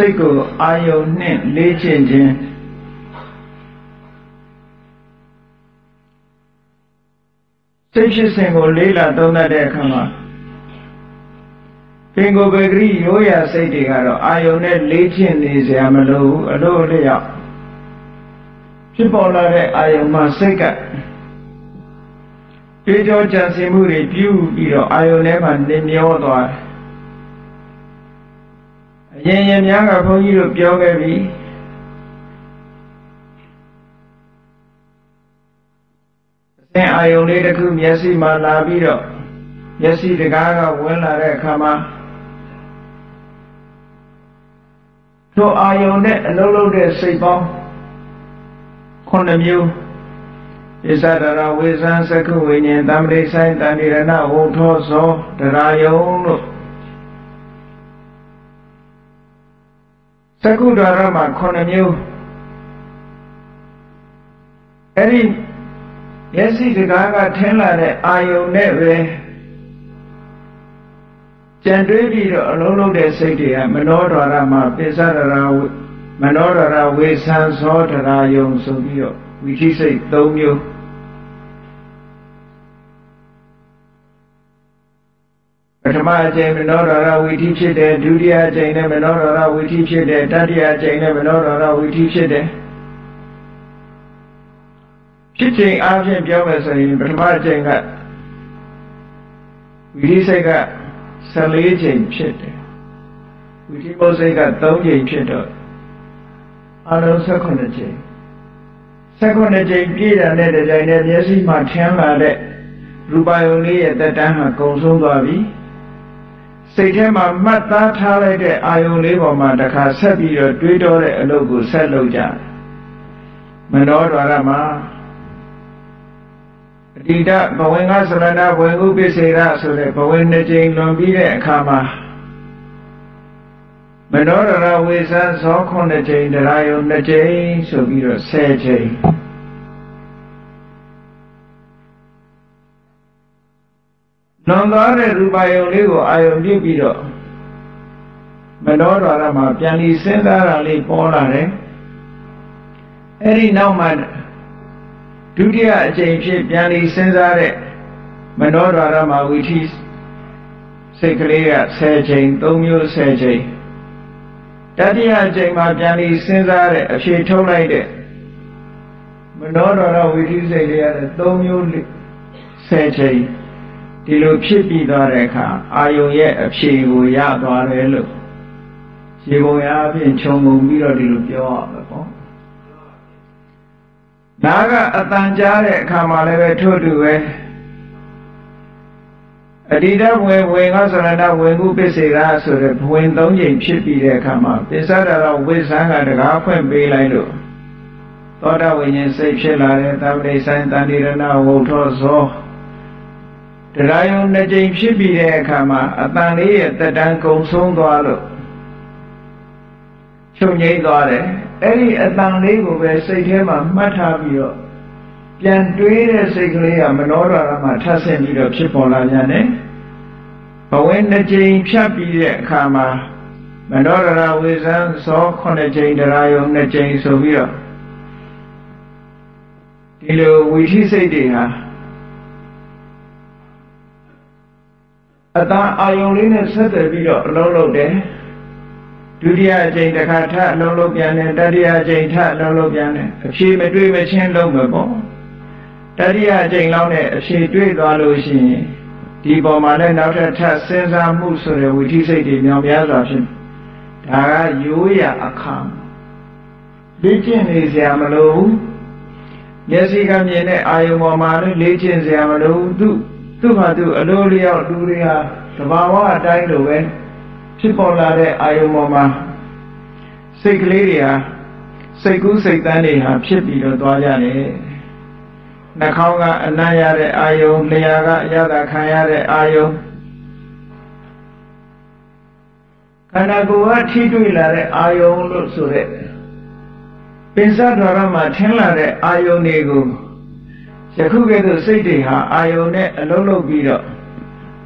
စိတ်ကိုအာယုန်နှင့်လေးကျင့်ခြင်းစိတ်ဖြစ်စဉ်ကိုလေးလာသုံးသပ်တဲ့အခါမှာပင်ကိုယ်ပဂရိရိုးရာစိတ်တွေကတော့အာယုန်နဲ့လေးကျင့်နေစရာမလိုဘူးအလို့လျောက်ဖြစ်ပေါ်လာတဲ့အာယုန်မှာစိတ်ကပြေကြောကြံစည်မှုတွေပြုပြီးတော့အာယုန်ထဲမှာနေမျောသွားတယ် အရင်ရင်များကဘုန်းကြီးတို့ပြောခဲ့ပြီအစဉ်အာယုန်လေးတစ်ခုမျက်စိမှာလာပြီးတော့မျက်စိတကားကဝင်လာတဲ့အခါမှာထိုအာယုန်နဲ့အလုံးလုံးတဲ့စိတ်ပေါင်းခုနှစ်မျိုးဣဇဒရဝေဇံသကုဝိညာဉ်တမ္ပရိဆိုင်တဏိရဏဝုထောဇောတရာယုံလို့ သကုဒရမှာခုနှစ်မျိုးအဲ့ဒီမျက်စိတကားကထင်းလာတဲ့အာယုန်နဲ့ပဲကြံတွေးပြီးတော့အလုံးလုံးတဲ့စိတ်တွေကမနောဒရမှာပိစ္ဆဒရမနောဒရဝေဆံသောတရာယုံဆိုပြီးတော့ဝိသိစိတ်၃မျိုး ပထမအကျင့်မနောဒရဝိသိဖြစ်တယ်ဒုတိယအကျင့်နဲ့မနောဒရဝိသိဖြစ်တယ်တတိယအကျင့်နဲ့မနောဒရဝိသိဖြစ်တယ်ဖြစ်ချိန်အားဖြင့်ပြောမယ်ဆိုရင်ပထမအကျင့်ကဝိသိစိတ်က14ချိန်ဖြစ်တယ်ဝိသိဘုစိတ်က3ချိန်ဖြစ်တော့အလုံး18ချိန်18ချိန်ပြည့်တာနဲ့တကြိမ်နဲ့မျက်စိမှာထင်းလာတဲ့ရူပယုံလေးရဲ့တက်တန်းဟာကုံဆုံးသွားပြီ စိတ်ထဲမှာမှတ်သားထားလိုက်တဲ့အာယုံလေးပေါ်မှာတခါဆက်ပြီးတော့တွေးတောတဲ့အလုပ်ကိုဆက်လုပ်ကြမနောဒွါရမှာအတိဒဘဝင်ကသရဏဘဝင်ဥပိစေရဆိုတဲ့ဘဝင်နှစ်ကြိမ်လွန်ပြီးတဲ့အခါမှာမနောရရဝေသဇောခုနှစ်ကြိမ်တရားယုံနှစ်ကြိမ်ဆိုပြီးတော့ဆယ်ကြိမ် လွန်သွားတဲ့ရူပယုံလေးကိုအာယုံပြုပြီးတော့မနောရရမှာပြန်ပြီးစဉ်းစားတာလေးပေါ်လာတယ်အဲ့ဒီနောက်မှာဒုတိယအကြိမ်ဖြစ်ပြန်ပြီးစဉ်းစားတဲ့မနောရရမှာဝိသီစိတ်ကလေးက10ကြိမ်3မျိုး10ကြိမ်တတိယအကြိမ်မှာပြန်ပြီးစဉ်းစားတဲ့အဖြေထုတ်လိုက်တဲ့မနောဒရဝိသီစိတ်လေးရတယ်3မျိုး10ကြိမ် ဒီလိုဖြစ်ပြီးသွားတဲ့အခါအာယုံရဲ့အဖြေကိုရသွားတယ်လို့ရေပုံရအပြင်ခြုံငုံပြီးတော့ဒီလိုပြောရမှာပေါ့နာကအတန်ကြားတဲ့အခါမှာလည်းပဲထို့တူပဲအတိဒဝေဝေငါသရဏဝေကုပစ္စေကဆိုတဲ့ဘဝင်၃ချိန်ဖြစ်ပြီးတဲ့အခါမှာပစ္စဒရဝိသံကတကားဖွင့်ပေးလိုက်လို့သောတာဝိညာဉ်စိတ်ဖြစ်လာတဲ့သဗ္ဗိဆိုင်တန်တိရဏဝုထောဇော တရားယုံနှစ်ကြိမ်ဖြစ်ပြီးတဲ့အခါမှာအတန်လေးရဲ့တက်တန်းကုံဆုံးသွားလို့ချုပ်ငိမ့်သွားတယ်အဲ့ဒီအတန်လေးကိုပဲစိတ်ထဲမှာမှတ်ထားပြီးတော့ပြန်တွေးတဲ့စိတ်ကလေးကမနောဒရမှာထပ်ဆင့်ပြီးတော့ဖြစ်ပေါ်လာပြန်တယ်ဘဝင်နှစ်ကြိမ်ဖြတ်ပြီးတဲ့အခါမှာမနောဒရဝေဇံသောခုနှစ်ကြိမ်တရားယုံနှစ်ကြိမ်ဆိုပြီးတော့ဒီလိုဝီထိစိတ်တွေဟာ အတန်အာယုံလေးနဲ့ဆက်သွယ်ပြီးတော့အလုံးလုံးတယ်ဒုတိယအကြိမ်တစ်ခါထအလုံးလုံးပြန်တယ်တတိယအကြိမ်ထအလုံးလုံးပြန်တယ်အဖြေမတွေးမချင်းလုံးမပေါ့တတိယအကြိမ်လောက်နဲ့အဖြေတွေးသွားလို့ရှိရင်ဒီပေါ်မှာလည်းနောက်ထပ်ထပ်စဉ်းစားမှုဆိုတဲ့ဝိသိစိတ်တွေမြောင်များစွာဖြစ်ဒါကရိုးရာအခါလေ့ကျင့်နေစရာမလိုဘူးမျက်စိကမြင်တဲ့အာယုံပေါ်မှာလည်းလေ့ကျင့်စရာမလိုဘူးသူ သူ့ဟာသူအလိုလျောက်လူတွေဟာသဘာဝအတိုင်းလိုပဲဖြစ်ပေါ်လာတဲ့အာယုံပေါ်မှာစိတ်ကလေးတွေဟာစိတ်ကူးစိတ်တန်းတွေဟာဖြစ်ပြီးတော့သွားကြတယ်နှာခေါင်းကအနံ့ရတဲ့အာယုံလျှာကအရသာခံရတဲ့အာယုံခန္ဓာကိုယ်ကထိတွေ့လာတဲ့အာယုံလို့ဆိုတဲ့ပင်စဒရမှာထင်းလာတဲ့အာယုံတွေကို ယခုကဲ့သို့စိတ်တွေဟာအာယုံနဲ့အလုံးလုံးပြီးတော့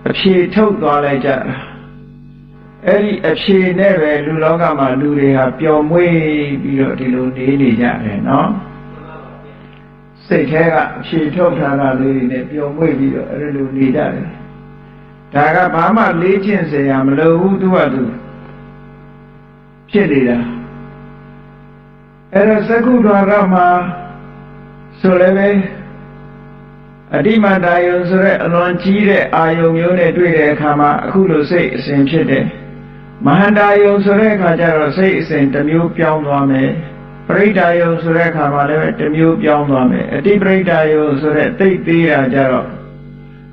အဖြေထုတ်သွားလိုက်ကြတာအဲ့ဒီအဖြေနဲ့ပဲလူလောကမှာလူတွေဟာပျော်မွေ့ပြီးတော့ဒီလိုနေနေကြတယ်နော်စိတ်ထဲကအဖြေထုတ်ထားတာလေးတွေနဲ့ပျော်မွေ့ပြီးတော့အဲ့လိုနေကြတယ်ဒါကဘာမှလေ့ကျင့်စရာမလိုဘူးသူကသူဖြစ်နေတာအဲ့တော့သကုဒ္ဒရာမှာဆိုလည်းပဲ အတိမတာယုံဆိုတဲ့အလွန်ကြီးတဲ့အာယုံမျိုးနဲ့တွေ့တဲ့အခါမှာအခုလိုစိတ်အစဉ်ဖြစ်တယ်မဟာတာယုံဆိုတဲ့အခါကျတော့စိတ်အစဉ်တစ်မျိုးပြောင်းသွားမယ်ပရိဒါယုံဆိုတဲ့အခါမှာလည်းတစ်မျိုးပြောင်းသွားမယ်အတိပရိဒါယုံဆိုတဲ့သိသေးတာကျတော့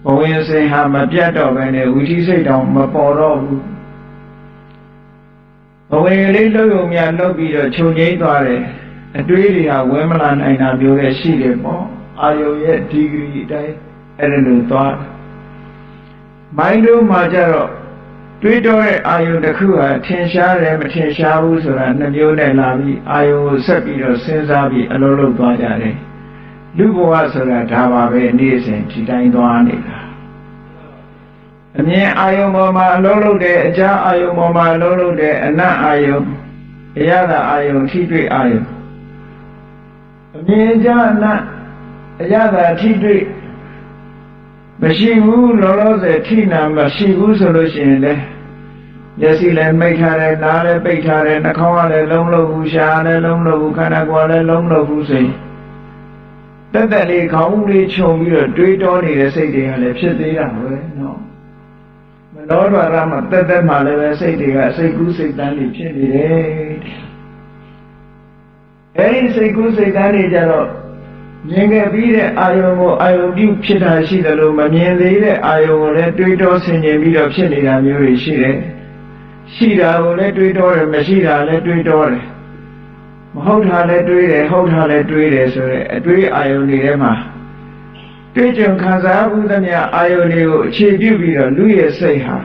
ဘဝင်စဉ်ဟာမပြတ်တော့ဘဲနဲ့ဝိသီစိတ်တောင်မပေါ်တော့ဘူးဘဝင်လေးလှုပ်ုံများလှုပ်ပြီးတော့ခြုံငိမ့်သွားတယ်အတွေးတွေဟာဝဲမလာနိုင်တာမျိုးလည်းရှိတယ်ပေါ့ အာယုံရဲ့ဒီဂရီအတိုင်းအဲ့ဒါလိုသွားမိုင်းတို့မှာကျတော့တွေးတော့တဲ့အာယုံတစ်ခုဟာထင်ရှားတယ်မထင်ရှားဘူးဆိုတာနှမျိုးနဲ့လာပြီးအာယုံကိုဆက်ပြီးတော့စဉ်းစားပြီးအလုံးလုံးသွားကြတယ်လူဘဝဆိုတာဒါပါပဲနေ့စဉ်ဒီတိုင်းသွားနေတာအမြင်အာယုံပေါ်မှာအလုံးလုံးတယ်အကြအာယုံပေါ်မှာအလုံးလုံးတယ်အနတ်အာယုံအရသာအာယုံထိတွေ့အာယုံအမြင်ကြအနတ် အရသာထိတွေ့မရှိဘူးလောလောဆယ်ထိနာမရှိဘူးဆိုလို့ရှိရင်လေမျက်စိလည်းမိတ်ထားတယ်နားလည်းပိတ်ထားတယ်နှာခေါင်းကလည်းလုံးလုံးဘူးရှားလည်းလုံးလုံးဘူးခန္ဓာကိုယ်လည်းလုံးလုံးဘူးဆိုရင်တက်တက်လေးခေါင်းလေးခြုံပြီးတော့တွေးတောနေတဲ့စိတ်တွေကလည်းဖြစ်သေးတာပဲနော်မနောဒွါရမှာတက်တက်မှလည်းပဲစိတ်တွေကစိတ်ကူးစိတ်တန်းတွေဖြစ်နေတယ်အဲဒီစိတ်ကူးစိတ်တန်းတွေကြတော့ မြင်ခဲ့ပြီးတဲ့အာယုံကိုအာယုံပြုဖြစ်တာရှိတယ်လို့မမြင်သေးတဲ့အာယုံကိုလည်းတွေးတောဆင်ခြင်ပြီးတော့ဖြစ်နေတာမျိုးတွေရှိတယ်။ရှိတာကိုလည်းတွေးတောတယ်မရှိတာလည်းတွေးတောတယ်။မဟုတ်တာလည်းတွေးတယ်ဟုတ်တာလည်းတွေးတယ်ဆိုရဲအတွေးအာယုံတွေထဲမှာတွေးကြုံခံစားမှုသမျှအာယုံတွေကိုအခြေပြုပြီးတော့လူရဲ့စိတ်ဟာ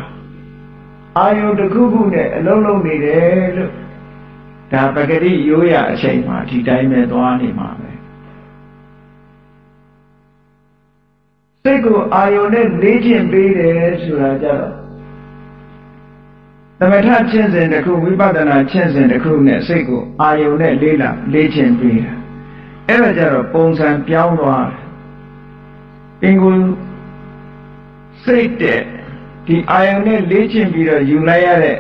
အာယုံတစ်ခုခုနဲ့အလုံးလုံးနေတယ်လို့ဒါပဂတိရိုးရအချိန်မှာဒီတိုင်းပဲသွားနေမှာပဲ စိတ်ကိုအာယုန်နဲ့လေးကျင့်ပေးတယ်ဆိုတာကြတော့သမထကျင့်စဉ်တစ်ခုဝိပဿနာကျင့်စဉ်တစ်ခုနဲ့စိတ်ကိုအာယုန်နဲ့လေးလာလေးကျင့်ပေးတာအဲ့ဒါကြတော့ပုံစံပြောင်းသွားတယ်ပင်ကိုစိတ်တဲ့ဒီအာယုန်နဲ့လေးကျင့်ပြီးတော့ယူလိုက်ရတဲ့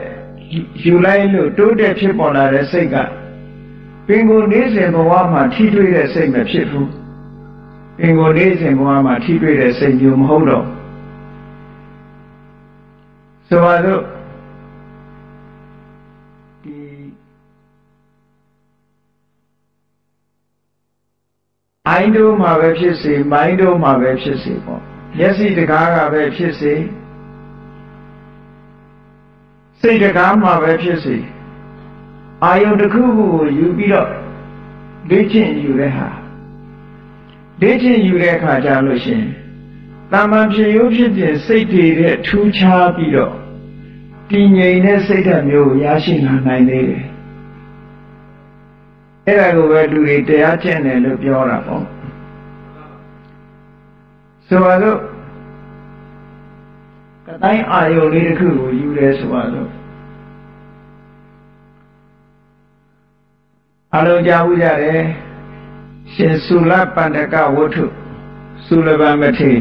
ယူလိုက်လို့တိုးတက်ဖြစ်ပေါ်လာတဲ့စိတ်ကပင်ကိုနေစဉ်ဘဝမှာထိတွေ့တဲ့စိတ်မဖြစ်ဘူး အင်ကိုလေးစဉ်ဘဝမှာထိတွေ့တဲ့စိတ်မျိုးမဟုတ်တော့ဆိုပါတော့ဒီအိုင်းတို့မှာပဲဖြစ်စေမိုင်းတို့မှာပဲဖြစ်စေပေါ့မျက်စိတကားကပဲဖြစ်စေစိတ်တကားမှာပဲဖြစ်စေအာယုန်တစ်ခုခုကိုယူပြီးတော့လေ့ကျင့်ယူတဲ့ဟာ လေ့ကျင့်ယူတဲ့အခါကျလို့ရှိရင်တာမန်ဖြစ်ရိုးဖြစ်ပြင်စိတ်တွေတဲ့ထူးခြားပြီးတော့တည်ငြိမ်တဲ့စိတ်ဓာတ်မျိုးကိုရရှိလာနိုင်သေးတယ်အဲ့ဒါကိုပဲလူတွေတရားကျင့်တယ်လို့ပြောတာပေါ့ဆိုပါတော့ကတိုင်းအာယုန်လေးတစ်ခုကိုယူတယ်ဆိုပါတော့အလုံးကြားဘူးကြတယ် ရှင်သုလပန္တကဝတ္ထုသုလဗမထေ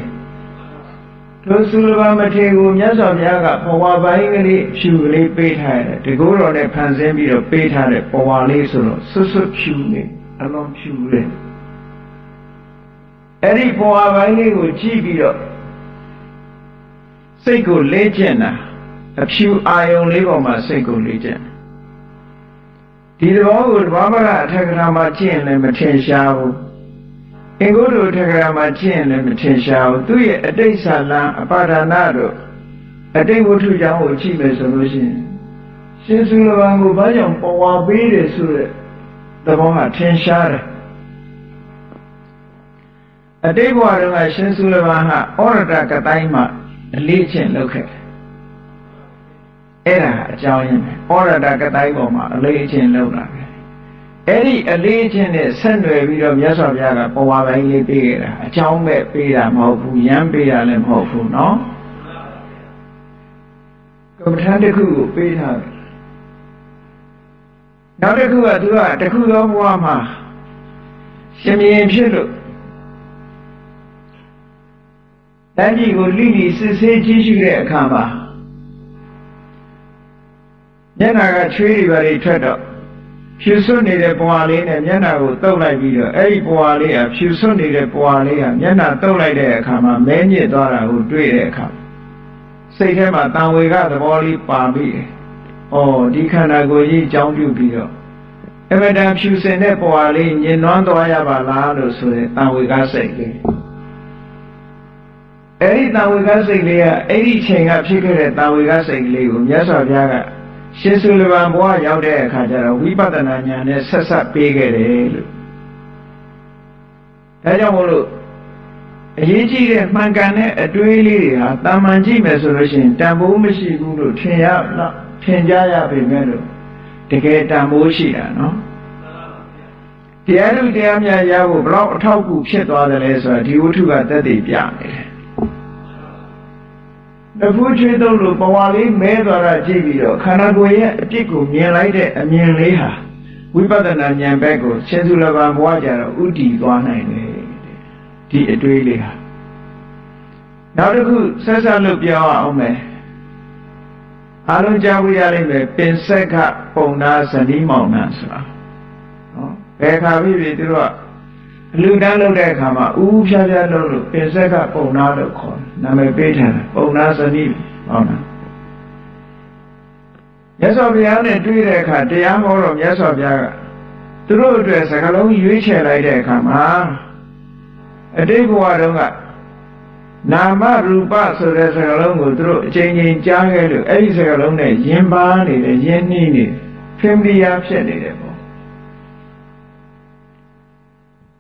ထိုသုလဗမထေကိုမြတ်စွာဘုရားကဘဝပိုင်းကလေးဖြူကလေးပေးထားတယ်ဒီကိုယ်တော်နဲ့ဖန်ဆင်းပြီးတော့ပေးထားတဲ့ဘဝလေးဆိုတော့ဆွတ်ဆွတ်ဖြူနေအလွန်ဖြူတယ်အဲ့ဒီဘဝပိုင်းလေးကိုကြည့်ပြီးတော့စိတ်ကိုလေးကျင့်တာအဖြူအာယုံလေးပေါ်မှာစိတ်ကိုလေးကျင့် ဒီသဘောကိုတဘာမကအထက်ကရာမှာကျင့်လည်းမထင်ရှားဘူးအင်္ဂုတ္တထက်ကရာမှာကျင့်လည်းမထင်ရှားဘူးသူ့ရဲ့အတိတ်ဆာလံအပါဒနာတို့အတိတ်ဝတ္ထုကြောင့်ကိုကြည့်မယ်ဆိုလို့ရှိရင်ရှင်စုလဘံကိုဘာကြောင့်ပေါ်ဝါပေးတယ်ဆိုတဲ့သဘောကထင်ရှားတယ်အတိတ်ဘဝတုန်းကရှင်စုလဘံဟာဩရတကတိုင်းမှာအလေးချင်းလုပ်ခဲ့တယ် အဲ့ဒါအကြောင်းရင်းပဲဩရတကတိုင်းပေါ်မှာအလေးချင်းလုပ်တာပဲအဲ့ဒီအလေးချင်းနဲ့ဆက်နွယ်ပြီးတော့မြတ်စွာဘုရားကပဝါပိုင်းလေးပေးခဲ့တာအကြောင်းပဲပေးတာမဟုတ်ဘူးရမ်းပေးတာလည်းမဟုတ်ဘူးเนาะက ကမ္မထာတစ်ခုကိုပေးထားတယ်နောက်တစ်ခုကသူကတစ်ခုသောဘဝမှာရှင်မြင်ဖြစ်လို့တန်ကြီးကိုလိလိစစ်ဆေးကြည့်ရှုတဲ့အခါမှာ မျက်နာကချွေးတွေပါတွေထွက်တော့ဖြူစွနေတဲ့ပွာလေးနဲ့မျက်နှာကိုတုပ်လိုက်ပြီးတော့အဲ့ဒီပွာလေးကဖြူစွနေတဲ့ပွာလေးကမျက်နှာတုပ်လိုက်တဲ့အခါမှာမဲညစ်သွားတာကိုတွေ့တဲ့အခါစိတ်ထဲမှာတန်ဝေကသဘောလေးပါပြီးတယ်။အော်ဒီခန္ဓာကိုယ်ကြီးအကြောင်းပြုပြီးတော့အမတန်ဖြူစင်တဲ့ပွာလေးညင်နွမ်းသွားရပါလားလို့ဆိုတဲ့တန်ဝေကစိတ်လေးအဲ့ဒီတန်ဝေကစိတ်လေးကအဲ့ဒီချိန်ကဖြစ်ခဲ့တဲ့တန်ဝေကစိတ်လေးကိုမြတ်စွာဘုရားက ရှင်စုလဗန်ဘဝရောက်တဲ့အခါကျတော့ဝိပဿနာဉာဏ်နဲ့ဆက်ဆက်ပေးခဲ့တယ်လို့ဒါကြောင့်မို့လို့အရေးကြီးတဲ့မှန်ကန်တဲ့အတွေးလေးတွေဟာတာမန်ကြည့်မယ်ဆိုလို့ရှိရင်တန်ဖိုးမရှိဘူးလို့ထင်ရတော့ထင်ကြရပေမဲ့လို့တကယ်တန်ဖိုးရှိတာနော်တရားလူတရားများရဖို့ဘလောက်အထောက်အကူဖြစ်သွားတယ်လဲဆိုတာဒီဝတ္ထုကသက်သေပြနေတယ် တဖူးချွေးသုံးလို့ဘဝလေးမဲသွားတာကြည့်ပြီးတော့ခန္ဓာကိုယ်ရဲ့အပြစ်ကိုမြင်လိုက်တဲ့အမြင်လေးဟာဝိပဿနာဉာဏ်ဘက်ကိုရှင်စုလဘဘဝကြတော့ဥတည်သွားနိုင်တယ်ဒီအတွေးလေးဟာနောက်တစ်ခုဆက်ဆက်လို့ပြောအောင်မယ်အားလုံးကြားဝရလိမ့်မယ်ပင်ဆက်ကပုံနာဇနီးမောင်နှံဆိုတာနော်ဘယ်ခါဖြစ်ဖြစ်သူတို့ကအ လူတန်းလုပ်တဲ့အခါမှာဥဥဖြားဖြားလုပ်လို့ပင်ဆက်ကပုံနာလို့ခေါ်နာမည်ပေးထားတယ်ပုံနာဇနီးမောင်နှံမြတ်စွာဘုရားနဲ့တွေ့တဲ့အခါတရားဟောတော့မြတ်စွာဘုရားကသူတို့အတွက်စကားလုံးရွေးချယ်လိုက်တဲ့အခါမှာအတိတ်ဘဝတုန်းကနာမရူပဆိုတဲ့စကားလုံးကိုသူတို့အချိန်ချင်းကြားခဲ့လို့အဲ့ဒီစကားလုံးနဲ့ယဉ်ပါနေတယ်ယဉ်နှီးနေဖင်ပီယာဖြစ်နေတယ်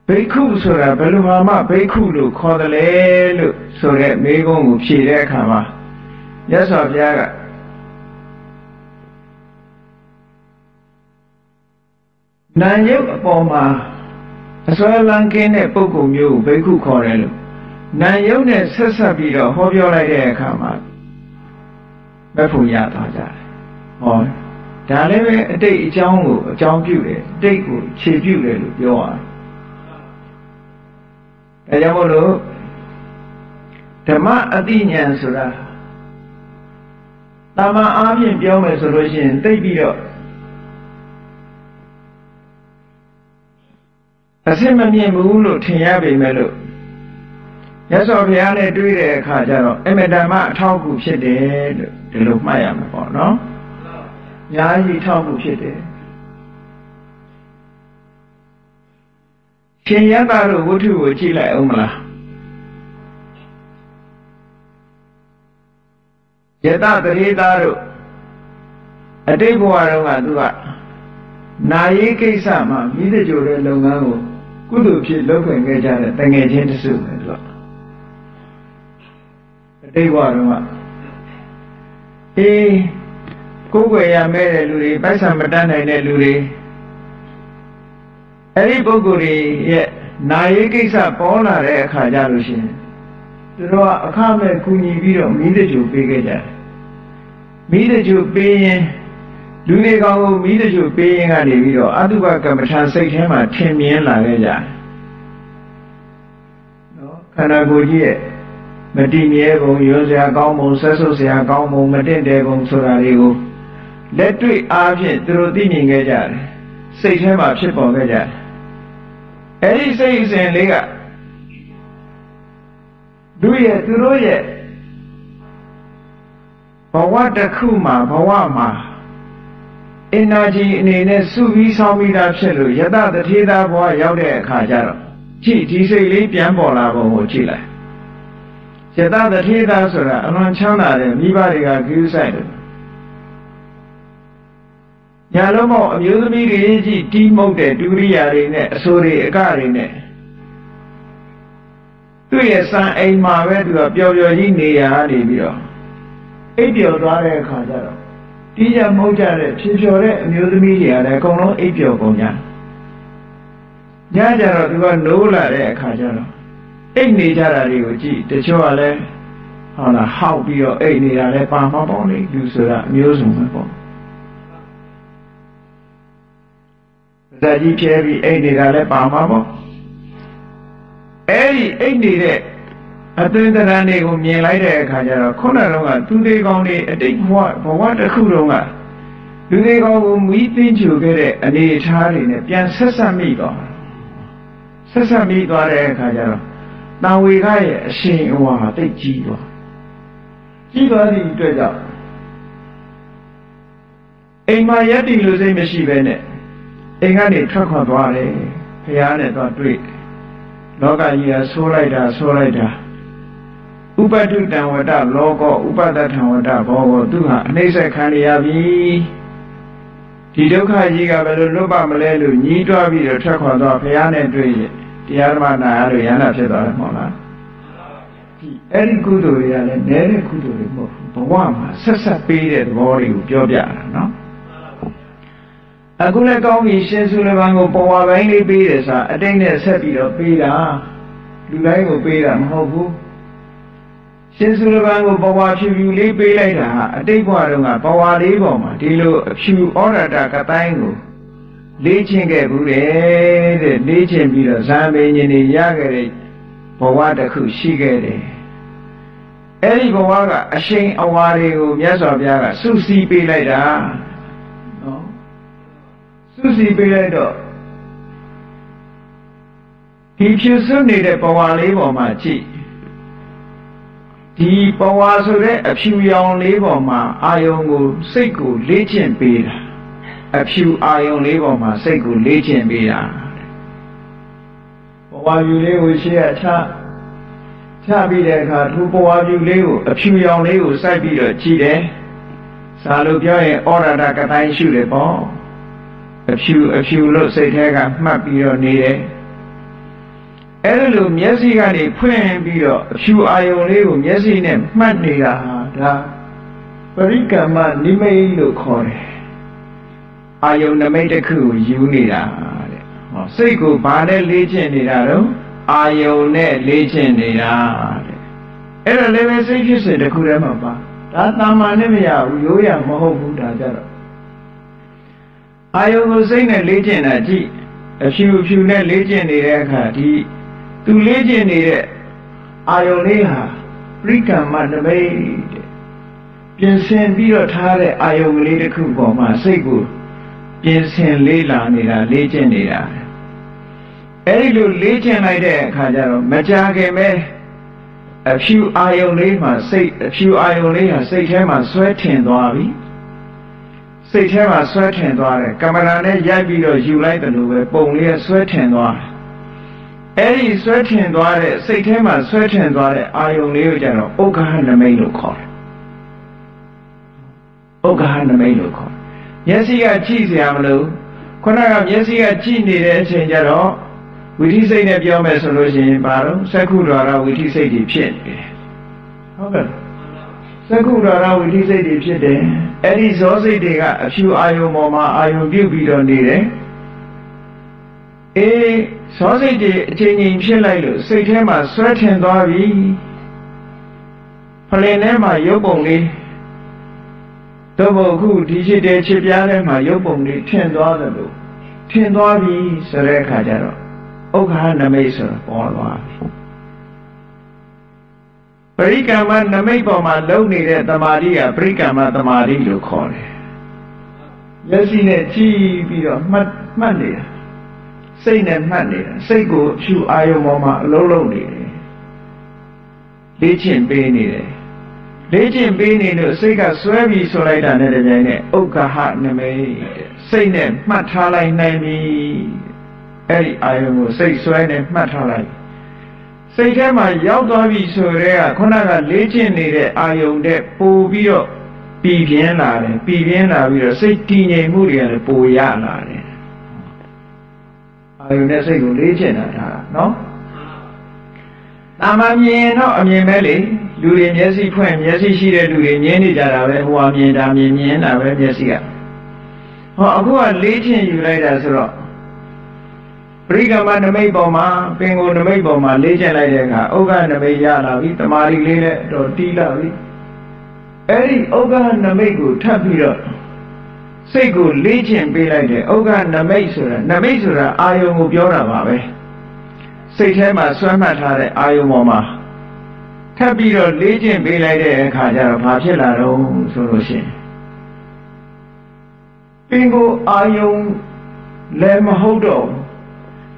ဘိက္ခုဆိုတာဘယ်လိုမှဘိက္ခုလို့ခေါ်တယ်လေလို့ဆိုတဲ့မိကုံးကိုဖြေတဲ့အခါမှာမြတ်စွာဘုရားကနာယုတ်အပေါ်မှာအစွဲလန်းကင်းတဲ့ပုဂ္ဂိုလ်မျိုးကိုဘိက္ခုခေါ်တယ်လို့နာယုတ်နဲ့ဆက်ဆက်ပြီးတော့ဟောပြောလိုက်တဲ့အခါမှာမဖို့ရသွားကြတယ်။ဟောဒါလည်းပဲအတိတ်အကြောင်းကိုအကြောင်းပြုတယ်အတိတ်ကိုခြေပြုတယ်လို့ပြောရတယ်။ ဒါကြောင့်မို့လို့ဓမ္မအတိညာဏ်ဆိုတာတာမန်အားဖြင့်ပြောမယ်ဆိုလို့ရှိရင်သိပြီးတော့အစစ်မမြင်ဘူးလို့ထင်ရပေမဲ့လို့ရသော်ဘုရားနဲ့တွေ့တဲ့အခါကျတော့အမတန်မှအထောက်အကူဖြစ်တယ်လို့ဒီလိုမှတ်ရမှာပေါ့နော်။ညာကြီးထောက်ကူဖြစ်တယ်။ ရှင်ရတ္တတို့ဝတ္ထုကိုကြည့်လိုက်အောင်မလား။ယတတရေသားတို့အတိတ်ဘဝတုန်းကသူကနာရေးကိစ္စမှာမိသကြိုတဲ့လုပ်ငန်းကိုကုသိုလ်ဖြစ်လုပ်ခွင့်ခဲ့ကြတဲ့တငယ်ချင်းတစုပဲသူကအတိတ်ဘဝတုန်းကအေးကိုယ်ွယ်ရမဲ့တဲ့လူတွေပိုက်ဆံမတတ်နိုင်တဲ့လူတွေ အဲ့ဒီပုဂ္ဂိုလ်တွေရဲ့နာရေးကိစ္စပေါ်လာတဲ့အခါကျလို့ရှိရင်သူတို့ကအခမဲ့ကူညီပြီးတော့မိသကြိုပေးခဲ့ကြတယ်မိသကြိုပေးရင်လူတွေကောင်ကိုမိတချို့ပေးရင်ကနေပြီးတော့အတုပကမ္မထာစိတ်ထဲမှာထင်မြင်လာခဲ့ကြတယ်နော်ခန္ဓာကိုယ်ကြီးရဲ့မတည်မြဲပုံရွံစရာကောင်းပုံဆက်ဆုပ်စရာကောင်းပုံမတင့်တယ်ပုံဆိုတာတွေကိုလက်တွေ့အားဖြင့်သူတို့သိမြင်ခဲ့ကြတယ်စိတ်ထဲမှာဖြစ်ပေါ်ခဲ့ကြတယ် အဲ့ဒီစိတ်အစဉ်လေးကသူရဲ့သူတို့ရဲ့ဘဝတစ်ခုမှာဘဝမှာ energy အနေနဲ့စုပြီးဆောင်းပြီးသားဖြစ်လို့ယတတထေသာဘဝရောက်တဲ့အခါကျတော့ကြည့်ဒီစိတ်လေးပြန်ပေါ်လာပုံကိုကြည့်လိုက်ယတတထေသာဆိုတာအလွန်ချမ်းသာတဲ့မိဘတွေကဂရုစိုက်တယ် ညာလုံးမောအမျိုးသမီးတွေကြီးတီးမှုတ်တဲ့ဒုရိယာတွေနဲ့အဆိုးတွေအကတွေနဲ့သူ့ရဲ့စံအိမ်မှာပဲသူကပျော်ပျော်ကြီးနေရနေပြီးတော့အိပ်ပျော်သွားတဲ့အခါကျတော့တီးကြမဟုတ်ကြတဲ့ဖြေဖြော်တဲ့အမျိုးသမီးတွေကလည်းအကုန်လုံးအိပ်ပျော်ကုန်ကြညကြတော့သူကနိုးလာတဲ့အခါကျတော့အိတ်နေကြတာတွေကိုကြည့်တချို့ကလည်းဟုတ်လားဟောက်ပြီးတော့အိတ်နေတာလည်းပါမှာပေါ့လေလူဆိုတာအမျိုးစုံပဲပေါ့ ဇာကြီးဖြဲပြီးအိတ်နေတာလည်းပါမှာပေါ့အဲ့ဒီအိတ်နေတဲ့အသွင်သဏ္ဍာန်တွေကိုမြင်လိုက်တဲ့အခါကျတော့ခုနကတော့ကသူသေးကောင်းတွေအတိတ်ဘဝဘဝတစ်ခုလုံးကလူသေးကောင်းကိုမီးသိမ်းချူခဲ့တဲ့အနေအထားတွေနဲ့ပြန်ဆက်ဆက်မိသွားဆက်ဆက်မိသွားတဲ့အခါကျတော့တန်ဝေကရဲ့အရှင်အဝါဟာတိတ်ကြီးသွားကြီးသွားသည့်အတွက်ကြောင့်အိမ်မှာရက်တည်လို့စိတ်မရှိပဲနဲ့ အိမ်ကနေထွက်ခွာသွားတယ်ဖះနဲ့သွားတွေ့လောကကြီးကဆိုးလိုက်တာဆိုးလိုက်တာဥပတုတံဝတ္တလောကောဥပဒထံဝတ္တဘောကောသူဟာအနှိမ့်ဆက်ခံရပြီဒီဒုက္ခကြီးကဘယ်လိုလွတ်ပါမလဲလို့ညီးတွားပြီးတော့ထွက်ခွာသွားဖះနဲ့တွေ့ရတရားဓမ္မနာရလို့ရဟန္တာဖြစ်သွားတယ်မဟုတ်လားဒီအဲ့ဒီကုသိုလ်တွေကလည်းနည်းတဲ့ကုသိုလ်တွေမဟုတ်ဘူးဘဝမှာဆက်ဆက်ပေးတဲ့သဘောတွေကိုပြောပြတာနော် အခုလည်းကောင်းပြီရှင်စုလဘံကိုပေါ်ဝပိုင်းလေးပေးတယ်ဆိုတာအတိတ်နဲ့ဆက်ပြီးတော့ပေးတာလူတိုင်းကိုပေးတာမဟုတ်ဘူးရှင်စုလဘံကိုပေါ်ဝဖြူဖြူလေးပေးလိုက်တာဟာအတိတ်ဘဝတုန်းကပေါ်ဝလေးပေါ်မှာဒီလိုအဖြူဩရတာကတိုင်းကိုလေးချင်းခဲ့ဘူးတဲ့တဲ့လေးချင်းပြီးတော့ဇာမေညင်နေရခဲ့တဲ့ဘဝတစ်ခုရှိခဲ့တယ်အဲ့ဒီဘဝကအရှိန်အဝါတွေကိုမြတ်စွာဘုရားကစုစည်းပေးလိုက်တာနော် စုစည်းပေးလိုက်တော့ဒီဖြစ်စွနေတဲ့ဘဝလေးပေါ်မှာကြည့်ဒီဘဝဆိုတဲ့အဖြူရောင်လေးပေါ်မှာအာယုံကိုစိတ်ကိုလေ့ကျင့်ပေးတာအဖြူအာယုံလေးပေါ်မှာစိတ်ကိုလေ့ကျင့်ပေးတာဘဝယူလေးကိုရှေ့ကချချပြီးတဲ့အခါသူဘဝယူလေးကိုအဖြူရောင်လေးကိုစိုက်ပြီးတော့ကြည့်တယ်စာလို့ပြောရင်ဩရဒကတိုင်းရှုတယ်ပေါ့ အဖြူအဖြူလို့စိတ်ထဲကမှတ်ပြီးတော့နေတယ်အဲ့ဒါလိုမျက်စိကနေဖွင့်ပြီးတော့အဖြူအာယုံလေးကိုမျက်စိနဲ့မှတ်နေတာဟာဒါပရိကမ္မနိမိတ်လို့ခေါ်တယ်အာယုံနမိတ်တစ်ခုကိုယူနေတာတဲ့ဟောစိတ်ကိုဘာနဲ့လေးကျင့်နေတာတော့အာယုံနဲ့လေးကျင့်နေတာတဲ့အဲ့ဒါလည်းပဲစိတ်ဖြစ်စဉ်တစ်ခုတည်းမှာပါဒါတာမန်နဲ့မရဘူးရိုးရမဟုတ်ဘူးဒါကြတော့ အာယုံကိုစိတ်နဲ့လေးကျင့်တာကြည့်အဖြူဖြူနဲ့လေးကျင့်နေတဲ့အခါဒီသူလေးကျင့်နေတဲ့အာယုံလေးဟာပရိကမ္မနမိတ်တဲ့ပြင်ဆင်ပြီးတော့ထားတဲ့အာယုံကလေးတစ်ခုပေါ်မှာစိတ်ကိုပြင်ဆင်လေးလာနေတာလေးကျင့်နေတာအဲဒီလိုလေးကျင့်လိုက်တဲ့အခါကျတော့မကြခင်ပဲအဖြူအာယုံလေးမှာစိတ်အဖြူအာယုံလေးဟာစိတ်ထဲမှာဆွဲထင်သွားပြီ စိတ်ထဲမှာဆွဲထင်သွားတယ်ကင်မရာနဲ့ရိုက်ပြီးတော့ယူလိုက်တယ်လို့ပဲပုံလေးဆွဲထင်သွားတယ်အဲ့ဒီဆွဲထင်သွားတဲ့စိတ်ထဲမှာဆွဲထင်သွားတဲ့အာယုံလေးကိုကျတော့ဥက္ခဟနမိတ်လို့ခေါ်တယ်ဥက္ခဟနမိတ်လို့ခေါ်တယ်မျက်စိကကြည့်စရာမလိုခုနကမျက်စိကကြည့်နေတဲ့အချိန်ကျတော့ဝိသိစိတ်နဲ့ပြောမယ်ဆိုလို့ရှိရင်ဘာလို့သက္ခုဒွါရဝိသိစိတ်ကြီးဖြစ်နေတယ်ဟုတ်ကဲ့ သက္ခုဒွါရဝိသိစိတ်တွေဖြစ်တယ်အဲ့ဒီဇောစိတ်တွေကအဖြူအာယုံပေါ်မှာအာယုံပြုတ်ပြီးတော့နေတယ်အေးဇောစိတ်တွေအချိန်ချင်းဖြစ်လိုက်လို့စိတ်ထဲမှာဆွဲထင်သွားပြီဖလင်ထဲမှာရုပ်ပုံလေးတော့ဘုခုဒီချစ်တဲ့ချစ်ပြားထဲမှာရုပ်ပုံလေးထင်သွားတယ်လို့ထင်သွားပြီဆိုတဲ့အခါကျတော့ဥက္ခာနမိတ်ဆိုတော့ပေါ်သွားပြီ ပရိကမ္မနမိတ်ပေါ်မှာလုံနေတဲ့တမာတိကပရိကမ္မတမာတိလို့ခေါ်တယ်မျက်စိနဲ့ကြည့်ပြီးတော့မှတ်မှတ်နေတာစိတ်နဲ့မှတ်နေတာစိတ်ကိုဖြူအာယုံပေါ်မှာအလုံးလုံးနေတယ်လေ့ကျင့်ပေးနေတယ်လေ့ကျင့်ပေးနေလို့စိတ်ကစွဲပြီးဆိုလိုက်တာနဲ့တပြိုင်နက်ဥက္ကဟနမိတ်စိတ်နဲ့မှတ်ထားလိုက်နိုင်ပြီအဲ့ဒီအာယုံကိုစိတ်စွဲနဲ့မှတ်ထားလိုက် စိတ်ထဲမှာရောက်သွားပြီဆိုတဲ့ကခုနကလေ့ကျင့်နေတဲ့အာယုံတဲ့ပို့ပြီးတော့ပြည်ပြင်းလာတယ်ပြည်ပြင်းလာပြီးတော့စိတ်တည်ငြိမ်မှုတွေကလည်းပိုရလာတယ်အာယုန်နဲ့စိတ်ကိုလေးချင်တာဒါနော်တာမမြင်တော့အမြင်ပဲလေလူတွေမျက်စိဖွင့်မျက်စိရှိတဲ့လူတွေမြင်နေကြတာပဲဟိုဟာမြင်တာမြင်မြင်တာပဲမျက်စိကဟောအခုကလေးချင်ယူလိုက်တာဆိုတော့ ပရိကမ္မနမိတ်ပေါ်မှာပင်ကိုနမိတ်ပေါ်မှာလေးကျင်လိုက်တဲ့အခါဥက္ကနမိတ်ရလာပြီတမာရီလေးနဲ့တော့တီးလာပြီအဲ့ဒီဥက္ကနမိတ်ကိုထပ်ပြီးတော့စိတ်ကိုလေးကျင်ပေးလိုက်တယ်ဥက္ကနမိတ်ဆိုတာနမိတ်ဆိုတာအာယုံကိုပြောတာပါပဲစိတ်ထဲမှာဆွဲမှတ်ထားတဲ့အာယုံပေါ်မှာထပ်ပြီးတော့လေးကျင်ပေးလိုက်တဲ့အခါကျတော့ဘာဖြစ်လာတော့ဆိုလို့ရှိရင်ပင်ကိုအာယုံလည်းမဟုတ်တော့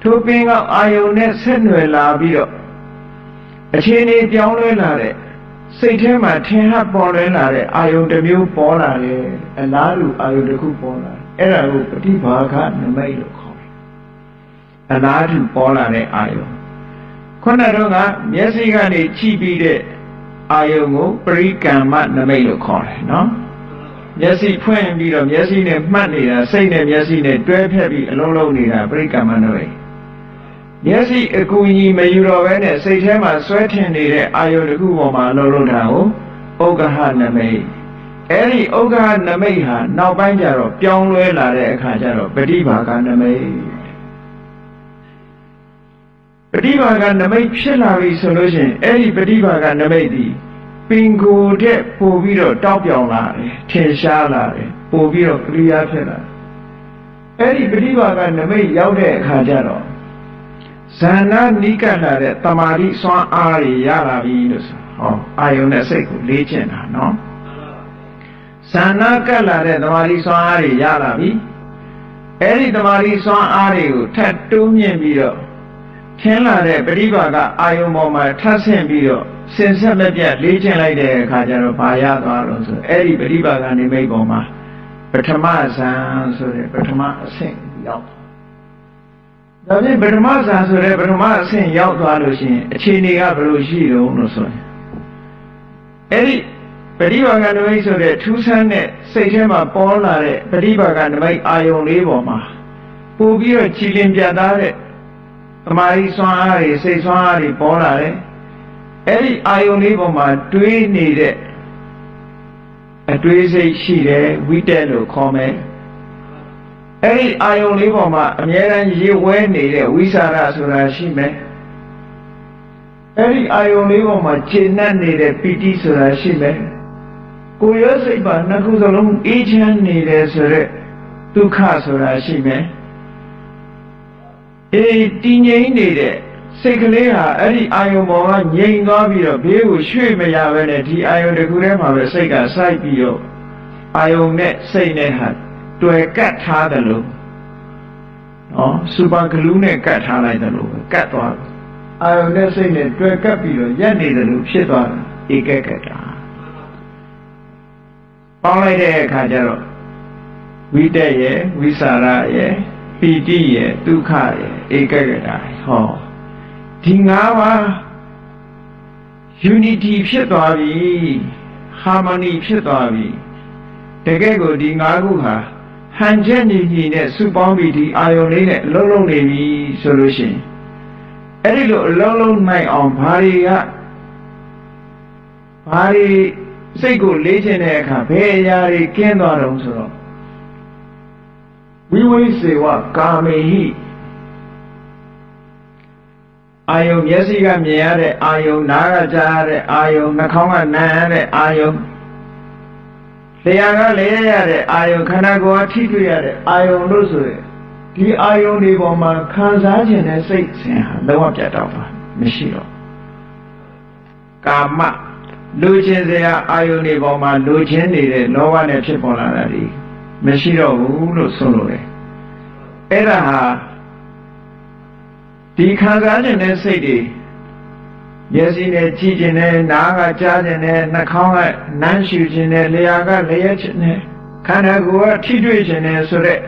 ထိုပင်ကအာယုံနဲ့ဆက်နွယ်လာပြီးတော့အခြေအနေပြောင်းလဲလာတဲ့စိတ်ထဲမှာထင်ဟပ်ပေါ်လွင်လာတဲ့အာယုံတစ်မျိုးပေါ်လာတယ်အလားတူအာယုံတစ်ခုပေါ်လာတယ်အဲ့ဒါကိုပฏิဘာခနမိတ်လို့ခေါ်တယ်အလားတူပေါ်လာတဲ့အာယုံခုနတော့ကမျက်စိကနေကြည့်ပြီးတဲ့အာယုံကိုပရိကမ္မနမိတ်လို့ခေါ်တယ်နော်မျက်စိဖွင့်ပြီးတော့မျက်စိနဲ့မှတ်နေတာစိတ်နဲ့မျက်စိနဲ့တွဲဖက်ပြီးအလုံးလုံးနေတာပရိကမ္မနမိတ် မျက်စိအကူအညီမယူတော့ဘဲနဲ့စိတ်ထဲမှာဆွဲထင်နေတဲ့အာယုတစ်ခုပေါ်မှာလှုပ်လှုပ်တာကိုဥက္ကဟနမိတ်အဲ့ဒီဥက္ကဟနမိတ်ဟာနောက်ပိုင်းကျတော့ပြောင်းလဲလာတဲ့အခါကျတော့ပဋိဘာကနမိတ်ပဋိဘာကနမိတ်ဖြစ်လာပြီဆိုလို့ရှိရင်အဲ့ဒီပဋိဘာကနမိတ်ဒီပင်ကိုယ်တဲ့ပို့ပြီးတော့တောက်ပြောင်လာတယ်ထင်ရှားလာတယ်ပို့ပြီးတော့ကရိယာဖြစ်လာတယ်အဲ့ဒီပဋိဘာကနမိတ်ရောက်တဲ့အခါကျတော့ ဇာနာနိကလာတဲ့တမာတိစွမ်းအားတွေရလာပြီလို့ဆိုဟောအာယုန်နဲ့စိတ်ကိုလေ့ကျင့်တာနော်ဇာနာကတ်လာတဲ့တမာတိစွမ်းအားတွေရလာပြီအဲ့ဒီတမာတိစွမ်းအားတွေကိုထပ်တိုးမြင့်ပြီးတော့ထင်းလာတဲ့ပရိပါကအာယုံပေါ်မှာထပ်ဆင့်ပြီးတော့စင်ဆက်မပြတ်လေ့ကျင့်လိုက်တဲ့အခါကျတော့ဘာရသွားလို့ဆိုအဲ့ဒီပရိပါကနေမိတ်ပေါ်မှာပထမဇန်ဆိုတဲ့ပထမအဆင့်ရောက် ဒါဖြင့်ပထမဇန်ဆိုတဲ့ပထမအဆင့်ရောက်သွားလို့ရှိရင်အခြေအနေကဘယ်လိုရှိတုံးလို့ဆိုရင်အဲ့ဒီပရိပါကနမိတ်ဆိုတဲ့ထူးဆန်းတဲ့စိတ်ထဲမှာပေါ်လာတဲ့ပရိပါကနမိတ်အာယုံလေးပေါ်မှာပို့ပြီးတော့ကြည်လင်ပြတ်သားတဲ့တမာရီစွမ်းအားတွေစိတ်စွမ်းအားတွေပေါ်လာတယ်အဲ့ဒီအာယုန်လေးပေါ်မှာတွေးနေတဲ့အတွေးစိတ်ရှိတယ်ဝိတက်လို့ခေါ်မယ် အဲ့ဒီအာယုန်လေးပေါ်မှာအမြဲတမ်းရေဝဲနေတဲ့ဝိสารဆိုတာရှိမယ်အဲ့ဒီအာယုန်လေးပေါ်မှာခြေနှက်နေတဲ့ပီတိဆိုတာရှိမယ်ကိုယ်ရစိတ်ပါနှစ်ခုစလုံးအေးချမ်းနေတယ်ဆိုရက်ဒုက္ခဆိုတာရှိမယ်အေးတည်ငြိမ်နေတဲ့စိတ်ကလေးဟာအဲ့ဒီအာယုံပေါ်ကငြိမ်သွားပြီးတော့ဘေးကိုရွှေ့မရဘဲနဲ့ဒီအာယုံတစ်ခုထဲမှာပဲစိတ်ကစိုက်ပြီးတော့အာယုံနဲ့စိတ်နဲ့ဟာ တွေ့ကတ်ထားတယ်လို့နော်စူပါဂလူးနဲ့ကတ်ထားလိုက်တယ်လို့ကတ်သွားအာယုံနဲ့စိတ်နဲ့တွေ့ကတ်ပြီးတော့ရက်နေတယ်လို့ဖြစ်သွားတယ်ဧကကတာပေါင်းလိုက်တဲ့အခါကျတော့ဝိတက်ရဲ့ဝိสารရဲ့ပီတိရဲ့ဒုက္ခရဲ့ဧကဂတာဟောဒီ၅ပါး unity ဖြစ်သွားပြီ harmony ဖြစ်သွားပြီတကယ်ကိုဒီ၅ခုဟာ ဟန်ချက်ညီညီနဲ့စုပေါင်းပြီးဒီအာယုန်လေးနဲ့အလုံးလုံးနေပြီဆိုလို့ရှိရင်အဲ့ဒီလိုအလုံးလုံးနိုင်အောင်ဘာတွေကဘာတွေစိတ်ကိုလေးခြင်းတဲ့အခါဘယ်အရာတွေကင်းသွားတော့ဆိုတော့ဝိဝိစေဝကာမေဟိအာယုံမျက်စိကမြင်ရတဲ့အာယုံနားကကြားရတဲ့အာယုံနှာခေါင်းကနားရတဲ့အာယုံ လျှာကလဲရတဲ့အာယုံခန္ဓာကိုယ်ကထိတွေ့ရတဲ့အာယုံလို့ဆိုရင်ဒီအာယုံတွေပေါ်မှာခံစားခြင်းနဲ့စိတ်စဉ်ဟာလုံးဝပြတ်တော့ပါမရှိတော့ကာမလူချင်းစရာအာယုန်တွေပေါ်မှာလူချင်းနေတဲ့လောဘနဲ့ဖြစ်ပေါ်လာတာဒီမရှိတော့ဘူးလို့ဆိုလို့လေအဲ့ဒါဟာဒီခံစားခြင်းနဲ့စိတ်တွေ မျက်စိနဲ့ကြည့်ခြင်းနဲ့နားကကြားခြင်းနဲ့နှာခေါင်းကနမ်းရှူခြင်းနဲ့လျှာကလျက်ခြင်းနဲ့ခန္ဓာကိုယ်ကထိတွေ့ခြင်းနဲ့ဆိုတဲ့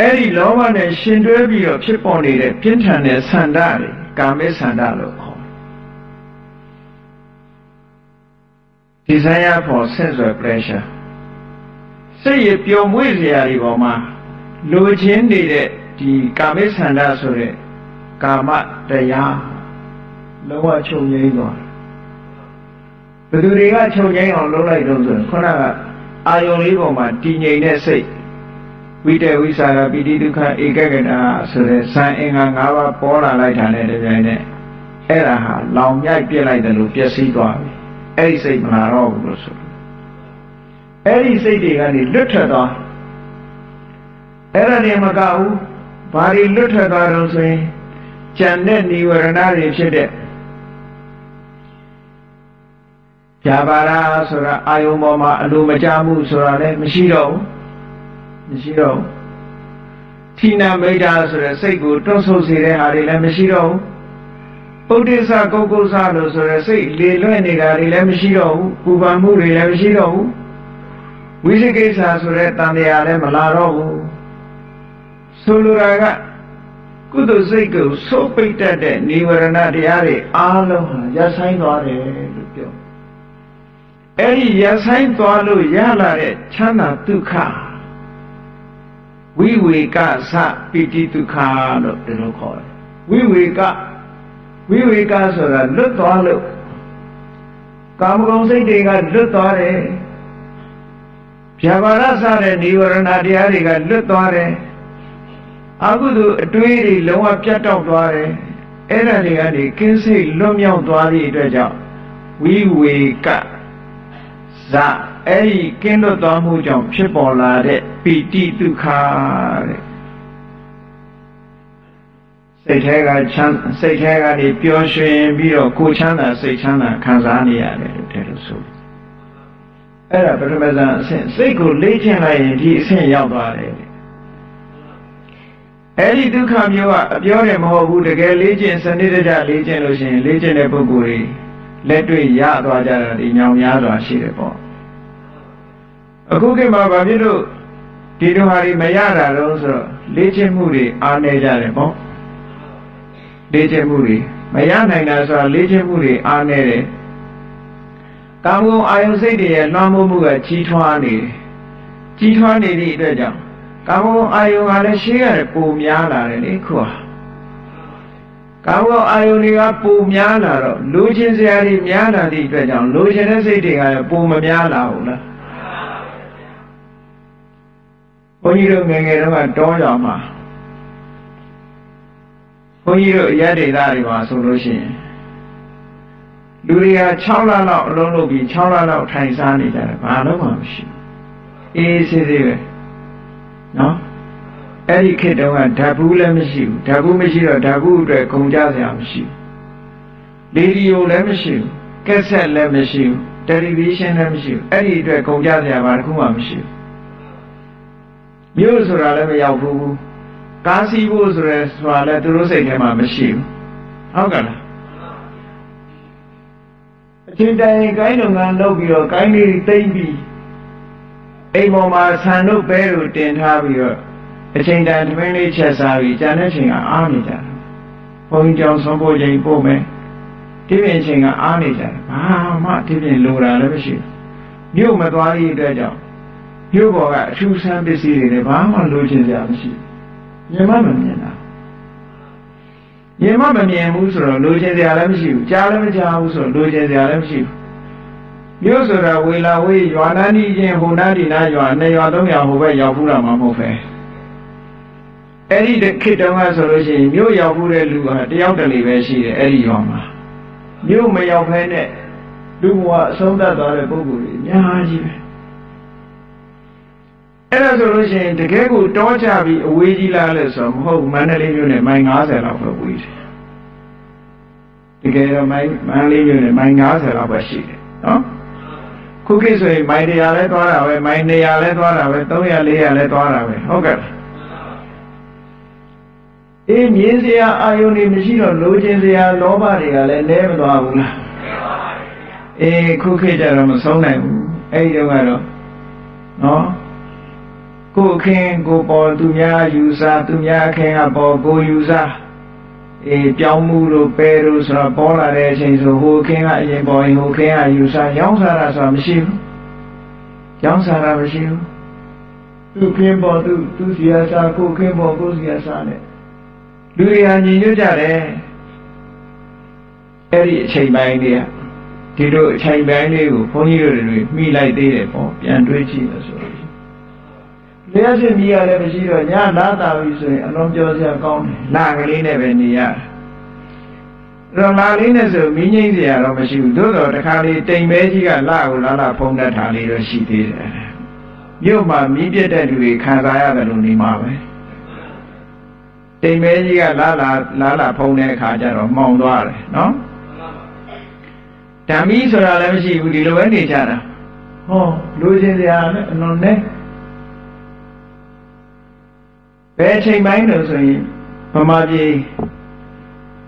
အဲ့ဒီလောဘနဲ့ရှင်တွဲပြီးတော့ဖြစ်ပေါ်နေတဲ့ပြင်းထန်တဲ့ဆန္ဒတွေကာမေဆန္ဒလို့ခေါ် desire for sense of pleasure စိတ်ရပျော်မွေ့စရာတွေပေါ်မှာလိုချင်နေတဲ့ဒီကာမိဆန္ဒဆိုတဲ့ကာမတရား လုံးဝချုပ်ငြိမ်းသွားဘယ်သူတွေကချုပ်ငြိမ်းအောင်လုပ်လိုက်တော့ဆိုရင်ခုနကအာယုံလေးပေါ်မှာတည်ငြိမ်တဲ့စိတ် ဝိတေဝိสารပိတိဒုက္ခဧကဂတဆိုတဲ့ဇံအင်္ဂါ၅ပါးပေါ်လာလိုက်တာနဲ့တပြိုင်နက်အဲ့ဒါဟာလောင်မြိုက်ပြစ်လိုက်တယ်လို့ပျက်စီးသွားပြီအဲ့ဒီစိတ်မလာတော့ဘူးလို့ဆိုအဲ့ဒီစိတ်တွေကနေလွတ်ထွက်သွားအဲ့ဒါနေမကဘူးဘာတွေလွတ်ထွက်သွားတော့ဆိုရင်ကြံတဲ့និဝရဏတွေဖြစ်တဲ့ ဖြာပါရာဆိုတာအာယုံပေါ်မှာအလိုမကျမှုဆိုတာလည်းမရှိတော့ဘူးမရှိတော့ဘူးဌိနမိတ်တာဆိုတဲ့စိတ်ကိုတွန့်ဆုတ်စေတဲ့ဟာတွေလည်းမရှိတော့ဘူးပုဒ္ဓိသကုတ်ကုသလို့ဆိုတဲ့စိတ်လေလွင့်နေတာတွေလည်းမရှိတော့ဘူးပူပန်မှုတွေလည်းမရှိတော့ဘူးဝိသိကိစ္စဆိုတဲ့တန်တရားလည်းမလာတော့ဘူးဆိုလိုတာကကုသိုလ်စိတ်ကိုဆိုးပိတ်တတ်တဲ့និဝရဏတရားတွေအားလုံးဟာရပ်ဆိုင်သွားတယ်လို့ပြော အဲ့ဒီရပ်ဆိုင်သွားလို့ရလာတဲ့ချမ်းသာဒုက္ခဝိဝေကသပိတိဒုက္ခလို့ဒီလိုခေါ်တယ်ဝိဝေကဝိဝေကဆိုတာလွတ်သွားလို့ကာမဂုဏ်စိတ်တွေကလွတ်သွားတယ်ဗျာပါဒစတဲ့និဝရဏတရားတွေကလွတ်သွားတယ်အကုသိုလ်အတွေးတွေလုံးဝပြတ်တောက်သွားတယ်အဲ့ဒါတွေကနေကင်းစိတ်လွတ်မြောက်သွားသည့်အတွက်ကြောင့်ဝိဝေက ဇအဲ့ဒီကင်းလွတ်သွားမှုကြောင့်ဖြစ်ပေါ်လာတဲ့ပိတိဒုက္ခတဲ့စိတ်ထဲကချမ်းစိတ်ထဲကနေပျော်ရွှင်ပြီးတော့ကိုချမ်းသာစိတ်ချမ်းသာခံစားနေရတယ်လို့တဲ့လို့ဆိုအဲ့ဒါပထမဇန်အဆင့်စိတ်ကိုလေ့ကျင့်လိုက်ရင်ဒီအဆင့်ရောက်သွားတယ်အဲ့ဒီဒုက္ခမျိုးကအပြောတယ်မဟုတ်ဘူးတကယ်လေ့ကျင့်စနစ်တကျလေ့ကျင့်လို့ရှိရင်လေ့ကျင့်တဲ့ပုဂ္ဂိုလ်တွေ လက်တွေ့ရသွားကြတာဒီညောင်များစွာရှိတယ်ပေါ့အခုခေတ်မှာဗာဖြစ်လို့ဒီလိုဟာတွေမရတာတော့ဆိုတော့လေ့ကျင့်မှုတွေအားနေကြတယ်ပေါ့လေ့ကျင့်မှုတွေမရနိုင်တာဆိုတာလေ့ကျင့်မှုတွေအားနေတယ်ကာမဂုဏ်အာယုစိတ်တွေရဲ့လွှမ်းမိုးမှုကကြီးထွားနေတယ်ကြီးထွားနေသည့်အတွက်ကြောင့်ကာမဂုဏ်အာယုကလည်းရှေးရတယ်ပုံများလာတယ်လေခုဟာ ကာမဂုဏ်အာယုတွေကပုံများလာတော့လူချင်းစရာတွေများလာသည့်အတွက်ကြောင့်လူချင်းတဲ့စိတ်တွေကလည်းပုံမများလာဘူးလားဘုန်းကြီးတို့ငယ်ငယ်တုန်းကတောရောင်မှာဘုန်းကြီးတို့အရဒေသတွေမှာဆိုလို့ရှိရင်လူတွေက6လလောက်အလုံးလုပ်ပြီး6လလောက်ထိုင်စားနေကြတယ်ဘာလို့မှမရှိဘူးအေးဆေးဆေးပဲနော် အဲ့ဒီခေတ်တုန်းကဓာတ်ဘူးလည်းမရှိဘူးဓာတ်ဘူးမရှိတော့ဓာတ်ဘူးအတွက်ဂုံကြစရာမရှိဘူးလေဒီယိုလည်းမရှိဘူးကက်ဆက်လည်းမရှိဘူးတယ်လီဗီရှင်းလည်းမရှိဘူးအဲ့ဒီအတွက်ဂုံကြစရာဘာတစ်ခုမှမရှိဘူးမြို့ဆိုတာလည်းမရောက်ဘူးကားစီးဖို့ဆိုရဲဆိုတာလည်းသူတို့စိတ်ထဲမှာမရှိဘူးဟုတ်ကဲ့လားအချင်းတိုင်ကိုင်းလုပ်ငန်းလုပ်ပြီးတော့ကိုင်းလေးတိမ့်ပြီးအိမ်ပေါ်မှာဆန်တို့ပဲတို့တင်ထားပြီးတော့ အချိန်တန်သမင်းလေးချက်စားပြီးကြံတဲ့ချိန်ကအားနေကြတယ်ဘုန်းကြီးကြောင့်ဆုံးဖို့ချိန်ပို့မယ်ဒီပြင်ချိန်ကအားနေကြတယ်ဘာမှဒီပြင်လိုတာလည်းမရှိဘူးမြို့မသွားရတဲ့အတွက်ကြောင့်မြို့ပေါ်ကအထူးဆန်းပစ္စည်းတွေလည်းဘာမှလိုချင်စရာမရှိဘူးမြင်မမမြင်တာမြင်မမမြင်ဘူးဆိုတော့လိုချင်စရာလည်းမရှိဘူးကြားလည်းမကြားဘူးဆိုတော့လိုချင်စရာလည်းမရှိဘူးမြို့ဆိုတာဝေလာဝေးရွာနာနီချင်းဟိုနာဒီနာရွာနှစ်ရွာသုံးရွာဟိုဘက်ရောက်ဖူးတာမှမဟုတ်ပဲ အဲ့ဒီခေတ်တုန်းကဆိုလို့ရှိရင်မြို့ရောက်ဖူးတဲ့လူကတယောက်တလေပဲရှိတယ်အဲ့ဒီရွာမှာမြို့မရောက်ဖဲနဲ့လူဘဝအဆုံးသတ်သွားတဲ့ပုဂ္ဂိုလ်တွေအများကြီးပဲအဲ့ဒါဆိုလို့ရှိရင်တကယ်ကိုတောချပြီးအဝေးကြီးလားလဲဆိုတော့မဟုတ်မန္တလေးမြို့နဲ့မိုင်90လောက်ပဲဝေးတယ်တကယ်တော့မိုင်မန္တလေးမြို့နဲ့မိုင်90လောက်ပဲရှိတယ်နော်ခုခေတ်ဆိုရင်မိုင်100လဲသွားတာပဲမိုင်200လဲသွားတာပဲ300 400လဲသွားတာပဲဟုတ်ကဲ့ အေးမြင်စရာအာယုန်တွေမရှိတော့လိုချင်စရာလောဘတွေကလည်းလဲမသွားဘူးလားအေးခုခေတ်ကျတော့မဆုံးနိုင်ဘူးအဲ့ဒီတော့ကတော့နော်ကိုခင်ကိုပေါ်သူများယူစားသူများခင်ကပေါ်ကိုယူစားအေးပြောင်းမှုလို့ပဲလို့ဆိုတော့ပေါ်လာတဲ့အချိန်ဆိုဟိုခင်းကအရင်ပေါ်ရင်ဟိုခင်းကယူစားရောင်းစားတာဆိုတာမရှိဘူးရောင်းစားတာမရှိဘူးသူခင်းပေါ်သူသူစီယာစားကိုခင်းပေါ်ကိုစီယာစားနဲ့ လူတွေဟာညီညွတ်ကြတယ်အဲ့ဒီအချိန်ပိုင်းတွေကဒီလိုအချိန်ပိုင်းလေးကိုဘုန်းကြီးတို့တွေမိလိုက်သေးတယ်ပေါ့ပြန်တွေးကြည့်လို့ဆိုလို့လျှက်စစ်မြည်ရလည်းမရှိတော့ညလာတာပြီဆိုရင်အလုံးပြောစရာကောင်းတယ်လာကလေးနဲ့ပဲနေရတော့လာလေးနဲ့ဆိုမိငိမ့်စရာတော့မရှိဘူးသို့တော့တခါလေးတိမ်မဲကြီးကလာကိုလာလာဖုံးတတ်တာလေးတော့ရှိသေးတယ်မြို့မှာမိပြတဲ့လူတွေခံစားရတယ်လို့နေမှာပဲ တိမ်မဲကြီးကလာလာလာလာဖုံးတဲ့အခါကျတော့မှောင်သွားတယ်နော်ဓမ္မီဆိုတာလည်းမရှိဘူးဒီလိုပဲနေကြတာဟောလူချင်းစရာနဲ့အလွန်နဲ့ဘယ်ချိန်ပိုင်းလို့ဆိုရင်ဗမာပြည်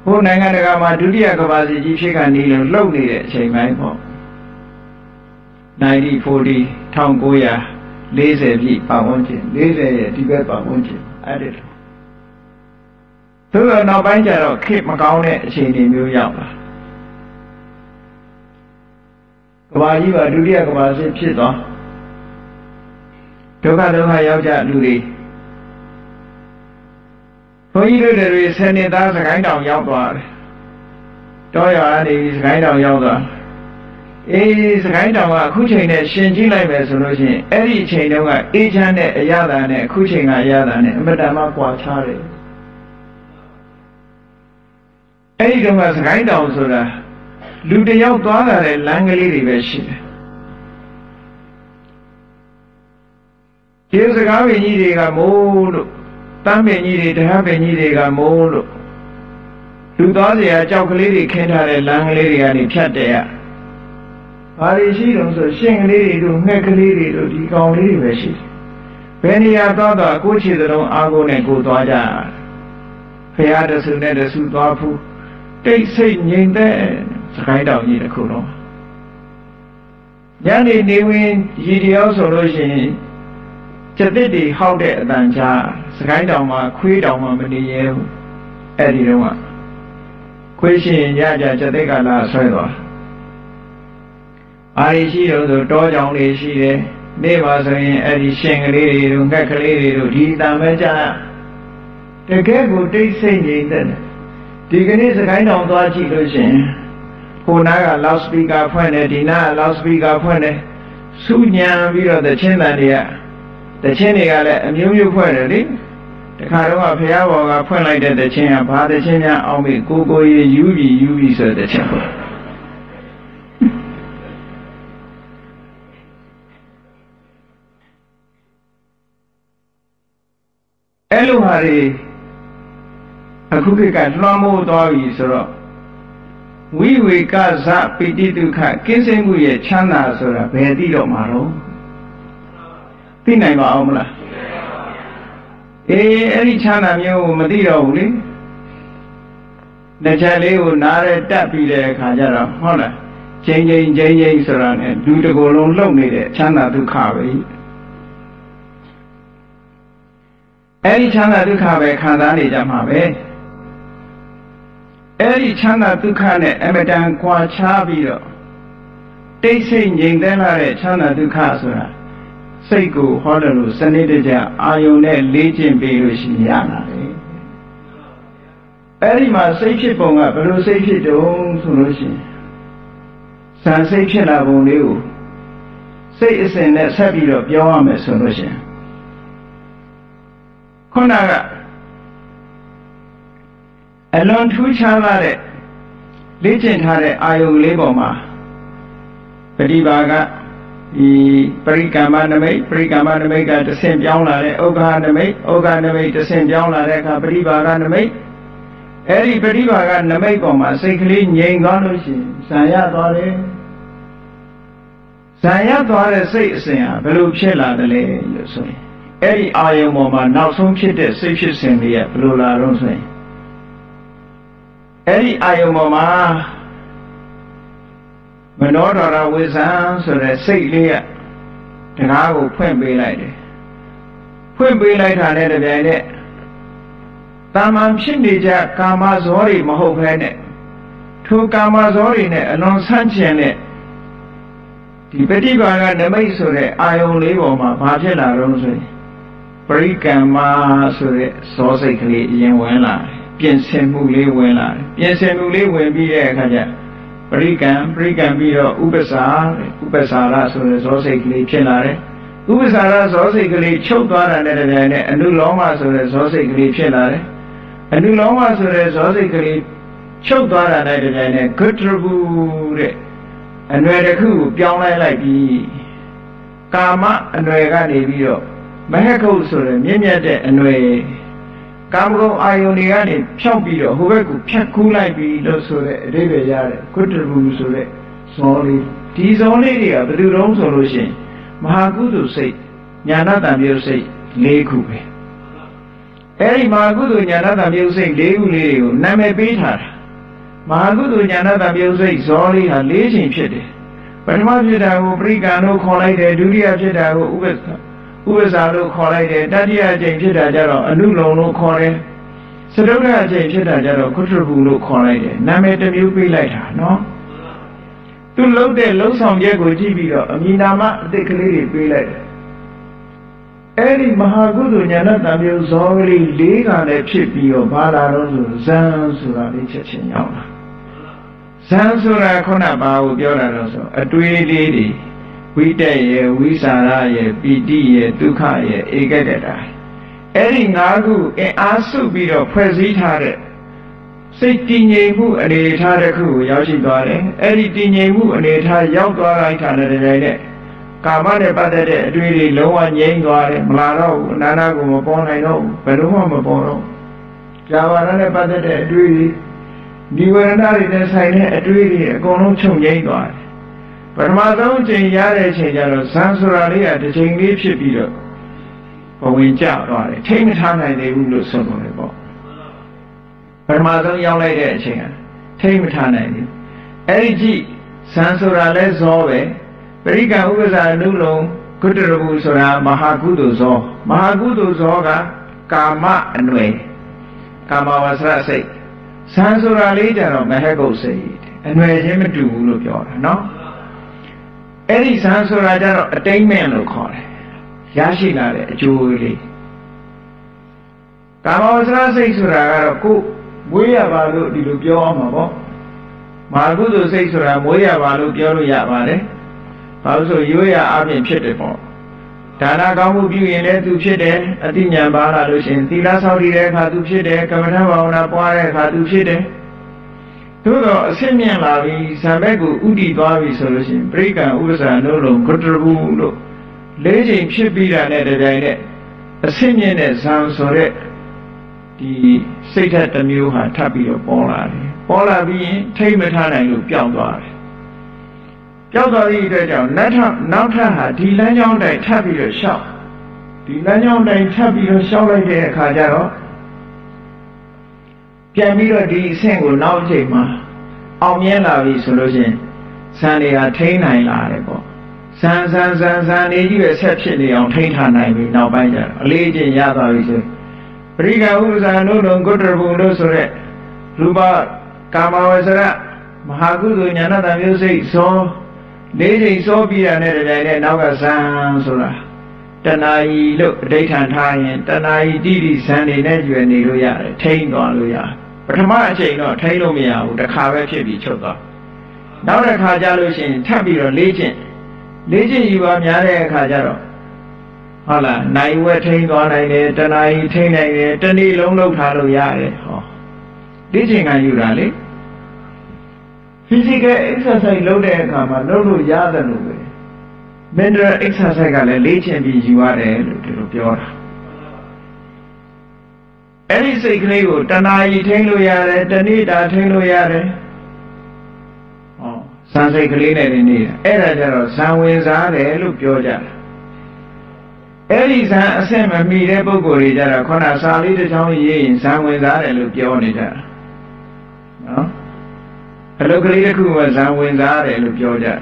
ဟိုနိုင်ငံတကာမှာဒုတိယကမ္ဘာစစ်ကြီးဖြစ်ကနေလို့လှုပ်နေတဲ့အချိန်ပိုင်းပေါ့1940 1940ပြည့်ပတ်ဝန်းကျင်40ရဲ့ဒီဘက်ပတ်ဝန်းကျင်အဲ့ဒီလို သို့တော့နောက်ပိုင်းကျတော့ခေတ်မကောင်းတဲ့အခြေအနေမျိုးရောက်လာကဘာကြီးကဒုတိယကဘာစစ်ဖြစ်သွားဒုက္ခဒုက္ခရောက်ကြလူတွေဘုန်းကြီးတို့တွေဆယ်နှစ်သားစကိုင်းတောင်ရောက်သွားတယ်တောရွာကနေစကိုင်းတောင်ရောက်သွားအေးစကိုင်းတောင်ကအခုချိန်နဲ့ရှင်ကြည့်လိုက်မယ်ဆိုလို့ရှိရင်အဲ့ဒီအချိန်တုန်းကအေးချမ်းတဲ့အရသာနဲ့အခုချိန်ကအရသာနဲ့အမတန်မှကွာခြားတယ် အဲ့ဒီတော့ကစကိုင်းတောင်ဆိုတာလူတယောက်သွားလာတဲ့လမ်းကလေးတွေပဲရှိတယ်ကျေစကားပင်ကြီးတွေကမိုးလို့တမ်းပင်ကြီးတွေတရားပင်ကြီးတွေကမိုးလို့လူသားစရာကြောက်ကလေးတွေခင်းထားတဲ့လမ်းကလေးတွေကနေဖြတ်တယ်ရဘာတွေရှိတော့ဆိုရှင်ကလေးတွေတို့ငှက်ကလေးတွေတို့ဒီကောင်လေးတွေပဲရှိတယ်ဘယ်နေရာသွားတော့ကိုယ့်ခြေစလုံးအားကိုးနဲ့ကိုယ်သွားကြဘုရားတဆူနဲ့တဆူသွားဖူး တိတ်ဆိတ်ငြိမ်သက်စကိုင်းတောင်ကြီးတစ်ခုလုံးညနေနေဝင်ရည်တယောက်ဆိုလို့ရှိရင်ကျက်တစ်တွေဟောက်တဲ့အတန်ကြားစကိုင်းတောင်မှာခွေးတောင်မှာမနေရဲဘူးအဲ့ဒီတော့ကခွေးရှင်ရကြကျက်တစ်ကလာဆွဲသွားအာရီရှိတော့ဆိုတောကြောင်လေးရှိတယ်နေ့ပါဆိုရင်အဲ့ဒီရှင်ကလေးတွေတို့ငှက်ကလေးတွေတို့ဒီတန်ပဲကြားတကယ်ကိုတိတ်ဆိတ်နေတယ် ဒီကနေ့စကိုင်းတောင်သွားကြည့်လို့ရှင်ဟိုနားက loud speaker ဖွင့်တယ်ဒီနားက loud speaker ဖွင့်တယ်စူညံပြီးတော့တချင်းတန်တွေကတချင်းတွေကလည်းအမျိုးမျိုးဖွင့်တယ်လေတခါတော့ဘုရားဘော်ကဖွင့်လိုက်တဲ့တချင်းကဘာတချင်းများအောင်ပြီကိုကိုရေယူပြီးယူပြီးဆိုတဲ့တချင်းပေါ့အဲ့လိုဟာတွေ အခုခေတ်ကလွှမ်းမိုးသွားပြီဆိုတော့ဝိဝေကဇပိတိဒုက္ခကင်းစင်မှုရဲ့ချမ်းသာဆိုတာဘယ်သိတော့မှာတော့သိနိုင်ပါအောင်မလားအေးအဲ့ဒီချမ်းသာမျိုးကိုမသိတော့ဘူးလေတစ်ချက်လေးကိုနားရဲတက်ပြီးတဲ့အခါကျတော့ဟုတ်လားချင်းချင်းချင်းချင်းဆိုတာနဲ့လူတစ်ကိုယ်လုံးလှုပ်နေတဲ့ချမ်းသာဒုက္ခပဲအဲ့ဒီချမ်းသာဒုက္ခပဲခံစားနေကြမှာပဲ အဲ့ဒီချမ်းသာဒုက္ခနဲ့အမတန်ကွာခြားပြီးတော့တိတ်ဆိတ်ငြိမ်သက်လာတဲ့ချမ်းသာဒုက္ခဆိုတာစိတ်ကိုဟောတယ်လို့စနစ်တကျအာယုံနဲ့လေ့ကျင့်ပြီးလို့ရှိရင်ရလာတယ်အဲ့ဒီမှာစိတ်ဖြစ်ပုံကဘယ်လိုစိတ်ဖြစ်တုံးဆိုလို့ရှိရင်ဇန်စိတ်ဖြစ်လာပုံလေးကိုစိတ်အစဉ်နဲ့ဆက်ပြီးတော့ပြောရမယ်ဆိုလို့ရှိရင်ခုနက အလွန်ထူးခြားလာတဲ့လေ့ကျင့်ထားတဲ့အာယုံလေးပေါ်မှာပฏิပါကဒီပရိကမ္မနမိတ်ပရိကမ္မနမိတ်ကတဆင့်ပြောင်းလာတဲ့ဥက္ခာနမိတ်ဥက္ခာနမိတ်တဆင့်ပြောင်းလာတဲ့အခါပရိပါကနမိတ်အဲ့ဒီပရိပါကနမိတ်ပေါ်မှာစိတ်ကလေးငြိမ်သွားလို့ရှိရင်ဇံရသွားတယ်ဇံရသွားတဲ့စိတ်အစဉ်ဟာဘယ်လိုဖြစ်လာသလဲလို့ဆိုရင်အဲ့ဒီအာယုံပေါ်မှာနောက်ဆုံးဖြစ်တဲ့စိတ်ဖြစ်စဉ်တွေကဘယ်လိုလာတော့ဆိုရင် အဲ့ဒီအာယုံပေါ်မှာမနောဒရဝိဇံဆိုတဲ့စိတ်လေးကတကားကိုဖွင့်ပေးလိုက်တယ်ဖွင့်ပေးလိုက်တာနဲ့တပြိုင်နက်တာမန်ဖြစ်နေကြကာမဇောတွေမဟုတ်ဘဲနဲ့ထိုကာမဇောတွေနဲ့အလွန်ဆန့်ကျင်တဲ့ဒီပฏิပါကနမိတ်ဆိုတဲ့အာယုံလေးပေါ်မှာဘာဖြစ်လာတော့ဆိုရင်ပရိကမ္မာဆိုတဲ့ဇောစိတ်ကလေးအရင်ဝင်လာတယ် ပြင်ဆင်မှုလေးဝင်လာတယ်ပြင်ဆင်မှုလေးဝင်ပြီးတဲ့အခါကျပရိကံပရိကံပြီးတော့ဥပ္ပစာဥပ္ပစာရဆိုတဲ့ဇောစိတ်ကလေးဖြစ်လာတယ်ဥပ္ပစာရဇောစိတ်ကလေးချုပ်သွားတာနဲ့တပြိုင်နက်အနုလောမဆိုတဲ့ဇောစိတ်ကလေးဖြစ်လာတယ်အနုလောမဆိုတဲ့ဇောစိတ်ကလေးချုပ်သွားတာနဲ့တပြိုင်နက်ဂုတ္တဘူတဲ့အနွယ်တစ်ခုကိုပြောင်းလဲလိုက်ပြီးကာမအနွယ်ကနေပြီးတော့မဟကုတ်ဆိုတဲ့မြင့်မြတ်တဲ့အနွယ် ကာမဂုဏ်အာယုန်တွေကနေဖြောက်ပြီးတော့ဟိုဘက်ကိုဖြတ်ကူးလိုက်ပြီးလို့ဆိုတဲ့အဓိပ္ပာယ်ရတယ်ဂုတ္တဘူဆိုတဲ့ဇောလေးဒီဇောလေးတွေကဘယ်သူတုံးဆိုလို့ရှိရင်မဟာကုသိုလ်စိတ်ညာဏတံပြုစိတ်၄ခုပဲအဲ့ဒီမဟာကုသိုလ်ညာဏတံပြုစိတ်၄ခုလေးတွေကိုနာမည်ပေးထားတာမဟာကုသိုလ်ညာဏတံပြုစိတ်ဇောလေးဟာ၄ချိန်ဖြစ်တယ်ပထမဖြစ်တာကိုပရိကံလို့ခေါ်လိုက်တယ်ဒုတိယဖြစ်တာကိုဥပ္ပစာ ဥပ္ပစာလို့ခေါ်လိုက်တယ်တတိယအချိန်ဖြစ်တာကျတော့အနုလုံလို့ခေါ်တယ်စတုတ္ထအချိန်ဖြစ်တာကျတော့ကုထရဘူလို့ခေါ်လိုက်တယ်နာမည်တစ်မျိုးပေးလိုက်တာနော်သူလှုပ်တဲ့လှုပ်ဆောင်ချက်ကိုကြည့်ပြီးတော့အမိနာမအစ်စ်ကလေးတွေပေးလိုက်တယ်အဲ့ဒီမဟာကုသိုလ်ညာဏတံမျိုးဇောကလေးလေးကလည်းဖြစ်ပြီးတော့ဘာလာတော့ဆိုဇံဆိုတာလေးချက်ချင်းရောက်လာဇံဆိုတာခုနဘာကိုပြောတာတော့ဆိုအတွေးလေးတွေ ဝိတက်ရဲ့ဝိစာရရဲ့ပီတိရဲ့ဒုက္ခရဲ့ဧကကတာအဲ့ဒီ၅ခုအင်အားစုပြီးတော့ဖွဲ့စည်းထားတဲ့စိတ်တည်ငြိမ်မှုအနေထားတစ်ခုကိုရောက်ရှိသွားတယ်အဲ့ဒီတည်ငြိမ်မှုအနေထားရောက်သွားတိုင်းခါနဲ့တိုင်းနဲ့ကာမနဲ့ပတ်သက်တဲ့အတွေ့အကြုံလုံးဝငြိမ်းသွားတယ်မလာတော့ဘူးအနာနာကိုမပေါ်နိုင်တော့ဘူးဘယ်တော့မှမပေါ်တော့ဇာဝရနဲ့ပတ်သက်တဲ့အတွေ့အကြုံဒီဝရဏတွေနဲ့ဆိုင်တဲ့အတွေ့အကြုံအကုန်လုံးချုပ်ငြိမ်းသွားတယ် ပထမဆုံးအချိန်ရတဲ့အချိန်ကျတော့ဇန်ဆိုတာလေးကတစ်ချိန်လေးဖြစ်ပြီးတော့ဘဝင်ကျသွားတယ်ထိမ့်မထားနိုင်သေးဘူးလို့ဆိုလို့လေပေါ့ပထမဆုံးရောက်လိုက်တဲ့အချိန်ကထိမ့်မထားနိုင်ဘူးအဲ့ဒီကြည့်ဇန်ဆိုတာလဲဇောပဲပရိကံဥပ္ပဇာနုလုံကုတ္တရဘူးဆိုတာမဟာကုသိုလ်ဇောမဟာကုသိုလ်ဇောကကာမအနွယ်ကာမဝဆရစိတ်ဇန်ဆိုတာလေးကြတော့မဟကုတ်စိတ်အနွယ်ချင်းမတူဘူးလို့ပြောတာနော် အဲ့ဒီဇန်ဆိုတာကြတော့အတိမ့်မဲ့လို့ခေါ်တယ်ရရှိလာတဲ့အကျိုးလေးကာမဝဆရာစိတ်ဆိုတာကတော့ကိုမွေးရပါလို့ဒီလိုပြောအောင်မှာပေါ့မဟာကုသိုလ်စိတ်ဆိုတာမွေးရပါလို့ပြောလို့ရပါတယ်ဘာလို့ဆိုရိုးရအပြင်ဖြစ်တယ်ပေါ့ဒါနကောင်းမှုပြုရင်လည်းသူဖြစ်တယ်အတိညာပါလာလို့ရှင်သီလဆောက်တည်တဲ့အခါသူဖြစ်တယ်ကမ္မထဘာဝနာပွားတဲ့အခါသူဖြစ်တယ် သို့တော့အဆင့်မြင့်လာပြီးဇံဘက်ကိုဥတည်သွားပြီဆိုလို့ရှိရင်ပြိကံဥပ္ပဇာလို့လုံးကတရဘူးလို့လေးချိန်ဖြစ်ပြီးတာနဲ့တပြိုင်နက်အဆင့်မြင့်တဲ့ဇံဆိုတဲ့ဒီစိတ်ဓာတ်တစ်မျိုးဟာထပ်ပြီးတော့ပေါ်လာတယ်ပေါ်လာပြီးရင်ထိမ့်မထားနိုင်လို့ပျောက်သွားတယ်ပျောက်သွားသည့်အတွက်ကြောင့်နောက်ထပ်နောက်ထပ်ဟာဒီလမ်းကြောင်းတိုင်းထပ်ပြီးတော့ရှောက်ဒီလမ်းကြောင်းတိုင်းထပ်ပြီးတော့ရှောက်လိုက်တဲ့အခါကျတော့ ပြန်ပြီးတော့ဒီအဆင့်ကိုနောက်အချိန်မှာအောင်မြင်လာပြီဆိုလို့ရှိရင်ဇန်တွေဟာထိန်းနိုင်လာတယ်ပေါ့ဇန်ဇန်ဇန်ဇန်နေကြီးပဲဆက်ဖြစ်နေအောင်ထိန်းထားနိုင်ပြီနောက်ပိုင်းကျတော့အလေးချင်းရသွားပြီဆိုပရိကဥပ္ပဇာနုလုံကုတ္တရဘုံလို့ဆိုရက်ရူပကာမဝဆရမဟာကုသိုလ်ညာဏတမျိုးစိတ်ဇောလေးချိန်စောပြီးရတဲ့တိုင်နဲ့နောက်ကဇံဆိုတာတဏှာကြီးလို့အဋိဌာန်ထားရင်တဏှာကြီးတိတိဇံနေနဲ့ကျွယ်နေလို့ရတယ်ထိမ့်သွားလို့ရပ ထမအချိန်တော့ထိမ့်လို့မရဘူးတစ်ခါပဲဖြစ်ပြီးချုပ်သွားနောက်တစ်ခါကြလို့ရှိရင်ထပ်ပြီးတော့လေးကျင့်လေးကျင့်ယူပါများတဲ့အခါကျတော့ဟုတ်လားနိုင်ဝက်ထိမ့်သွားနိုင်တယ်တဏှာကြီးထိမ့်နိုင်တယ်တနေ့လုံးလုံးထားလို့ရတယ်ဟောလေးကျင့်ခံယူတာလေ physical exercise လုပ်တဲ့အခါမှာလုပ်လို့ရတယ်လို့ပဲ mental exercise ကလည်းလေ့ကျင့်ပြီးယူရတယ်လို့ဒီလိုပြောတာ အဲ့ဒီစိတ်ကလေးကိုတဏှာကြီးထိန်းလို့ရတယ်တဏိတာထိန်းလို့ရတယ်ဟောဇန်စိတ်ကလေးနဲ့နေနေတာအဲ့ဒါကြတော့ဇံဝင်စားတယ်လို့ပြောကြတယ်အဲ့ဒီဇံအဆင့်မမီတဲ့ပုံကိုယ်တွေကြတော့ခုနစာလေးတစ်ချောင်းရေးရင်ဇံဝင်စားတယ်လို့ပြောနေကြတာနော်အလုတ်ကလေးတစ်ခုကဇံဝင်စားတယ်လို့ပြောကြတယ်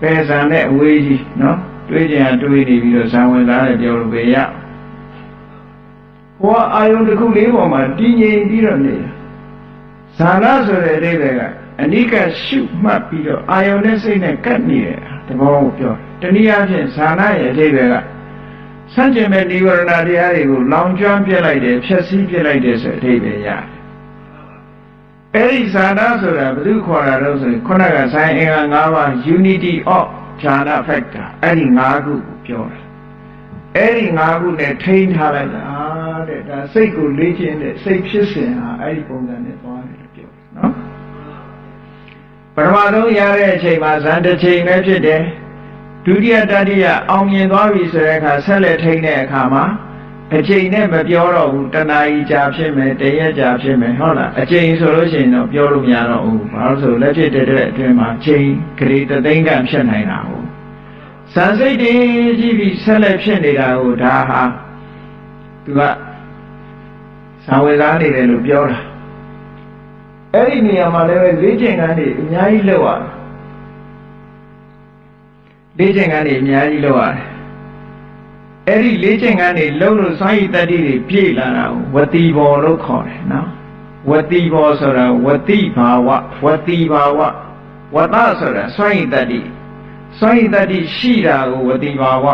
ပယ်ဇံနဲ့အဝေးကြီးနော်တွေးကြံတွေးနေပြီးတော့ဇံဝင်စားတယ်ပြောလို့ပဲရ ဟောအာယုန်တစ်ခုလေးပေါ်မှာတည်ငြိမ်ပြီးတော့နေတာဇာနာဆိုတဲ့အဓိပ္ပာယ်ကအနိကရှုမှတ်ပြီးတော့အာယုန်နဲ့စိတ်နဲ့ကပ်နေတဲ့သဘောကိုပြောတနည်းအားဖြင့်ဇာနာရဲ့အဓိပ္ပာယ်ကဆန့်ကျင်မဲ့និဝရဏတရားတွေကိုလောင်ကျွမ်းပြစ်လိုက်တယ်ဖြည့်ဆည်းပြစ်လိုက်တယ်ဆိုတဲ့အဓိပ္ပာယ်ရတယ်အဲ့ဒီဇာနာဆိုတာဘယ်သူခေါ်တာတော့ဆိုရင်ခုနကဆိုင်အင်္ဂါ၅ပါး unity of jhana factor အဲ့ဒီ၅ခုကိုပြောတာအဲ့ဒီ၅ခုနဲ့ထိန်းထားလိုက်တာ တဲ့ဒါစိတ်ကိုလေ့ကျင့်တဲ့စိတ်ဖြစ်စဉ်ဟာအဲ့ဒီပုံစံနဲ့သွားတယ်လို့ပြောတယ်နော်ပထမဆုံးရတဲ့အချိန်မှာဇန်တစ်ချိန်ပဲဖြစ်တယ်ဒုတိယတတိယအောင်မြင်သွားပြီဆိုတဲ့အခါဆက်လက်ထိန်းတဲ့အခါမှာအချိန်နဲ့မပြောတော့ဘူးတဏှာကြီးကြာဖြစ်မယ်တရက်ကြာဖြစ်မယ်ဟုတ်လားအချိန်ဆိုလို့ရှိရင်တော့ပြောလို့မရတော့ဘူးဘာလို့ဆိုလက်ဖြစ်တဲ့အတွင်းမှာချိန်ဂရေတသိန်းကံဖြစ်နိုင်တာဟုတ်ဇန်စိတ်တည်ကြည့်ပြီးဆက်လက်ဖြစ်နေတာကိုဒါဟာသူက ဇာဝေသားနေတယ်လို့ပြောတာအဲ့ဒီနေရာမှာလည်းလေ့ကျင့်ခန်းတွေအများကြီးလုပ်ရတယ်လေ့ကျင့်ခန်းတွေအများကြီးလုပ်ရတယ်အဲ့ဒီလေ့ကျင့်ခန်းတွေလုံးလို့စွမ်းရည်တတ္တိတွေပြည့်လာတာကိုဝတိဘောလို့ခေါ်တယ်နော်ဝတိဘောဆိုတာဝတိဘာဝဝတိဘာဝဝတဆိုတာစွမ်းရည်တတ္တိစွမ်းရည်တတ္တိရှိတာကိုဝတိဘာဝ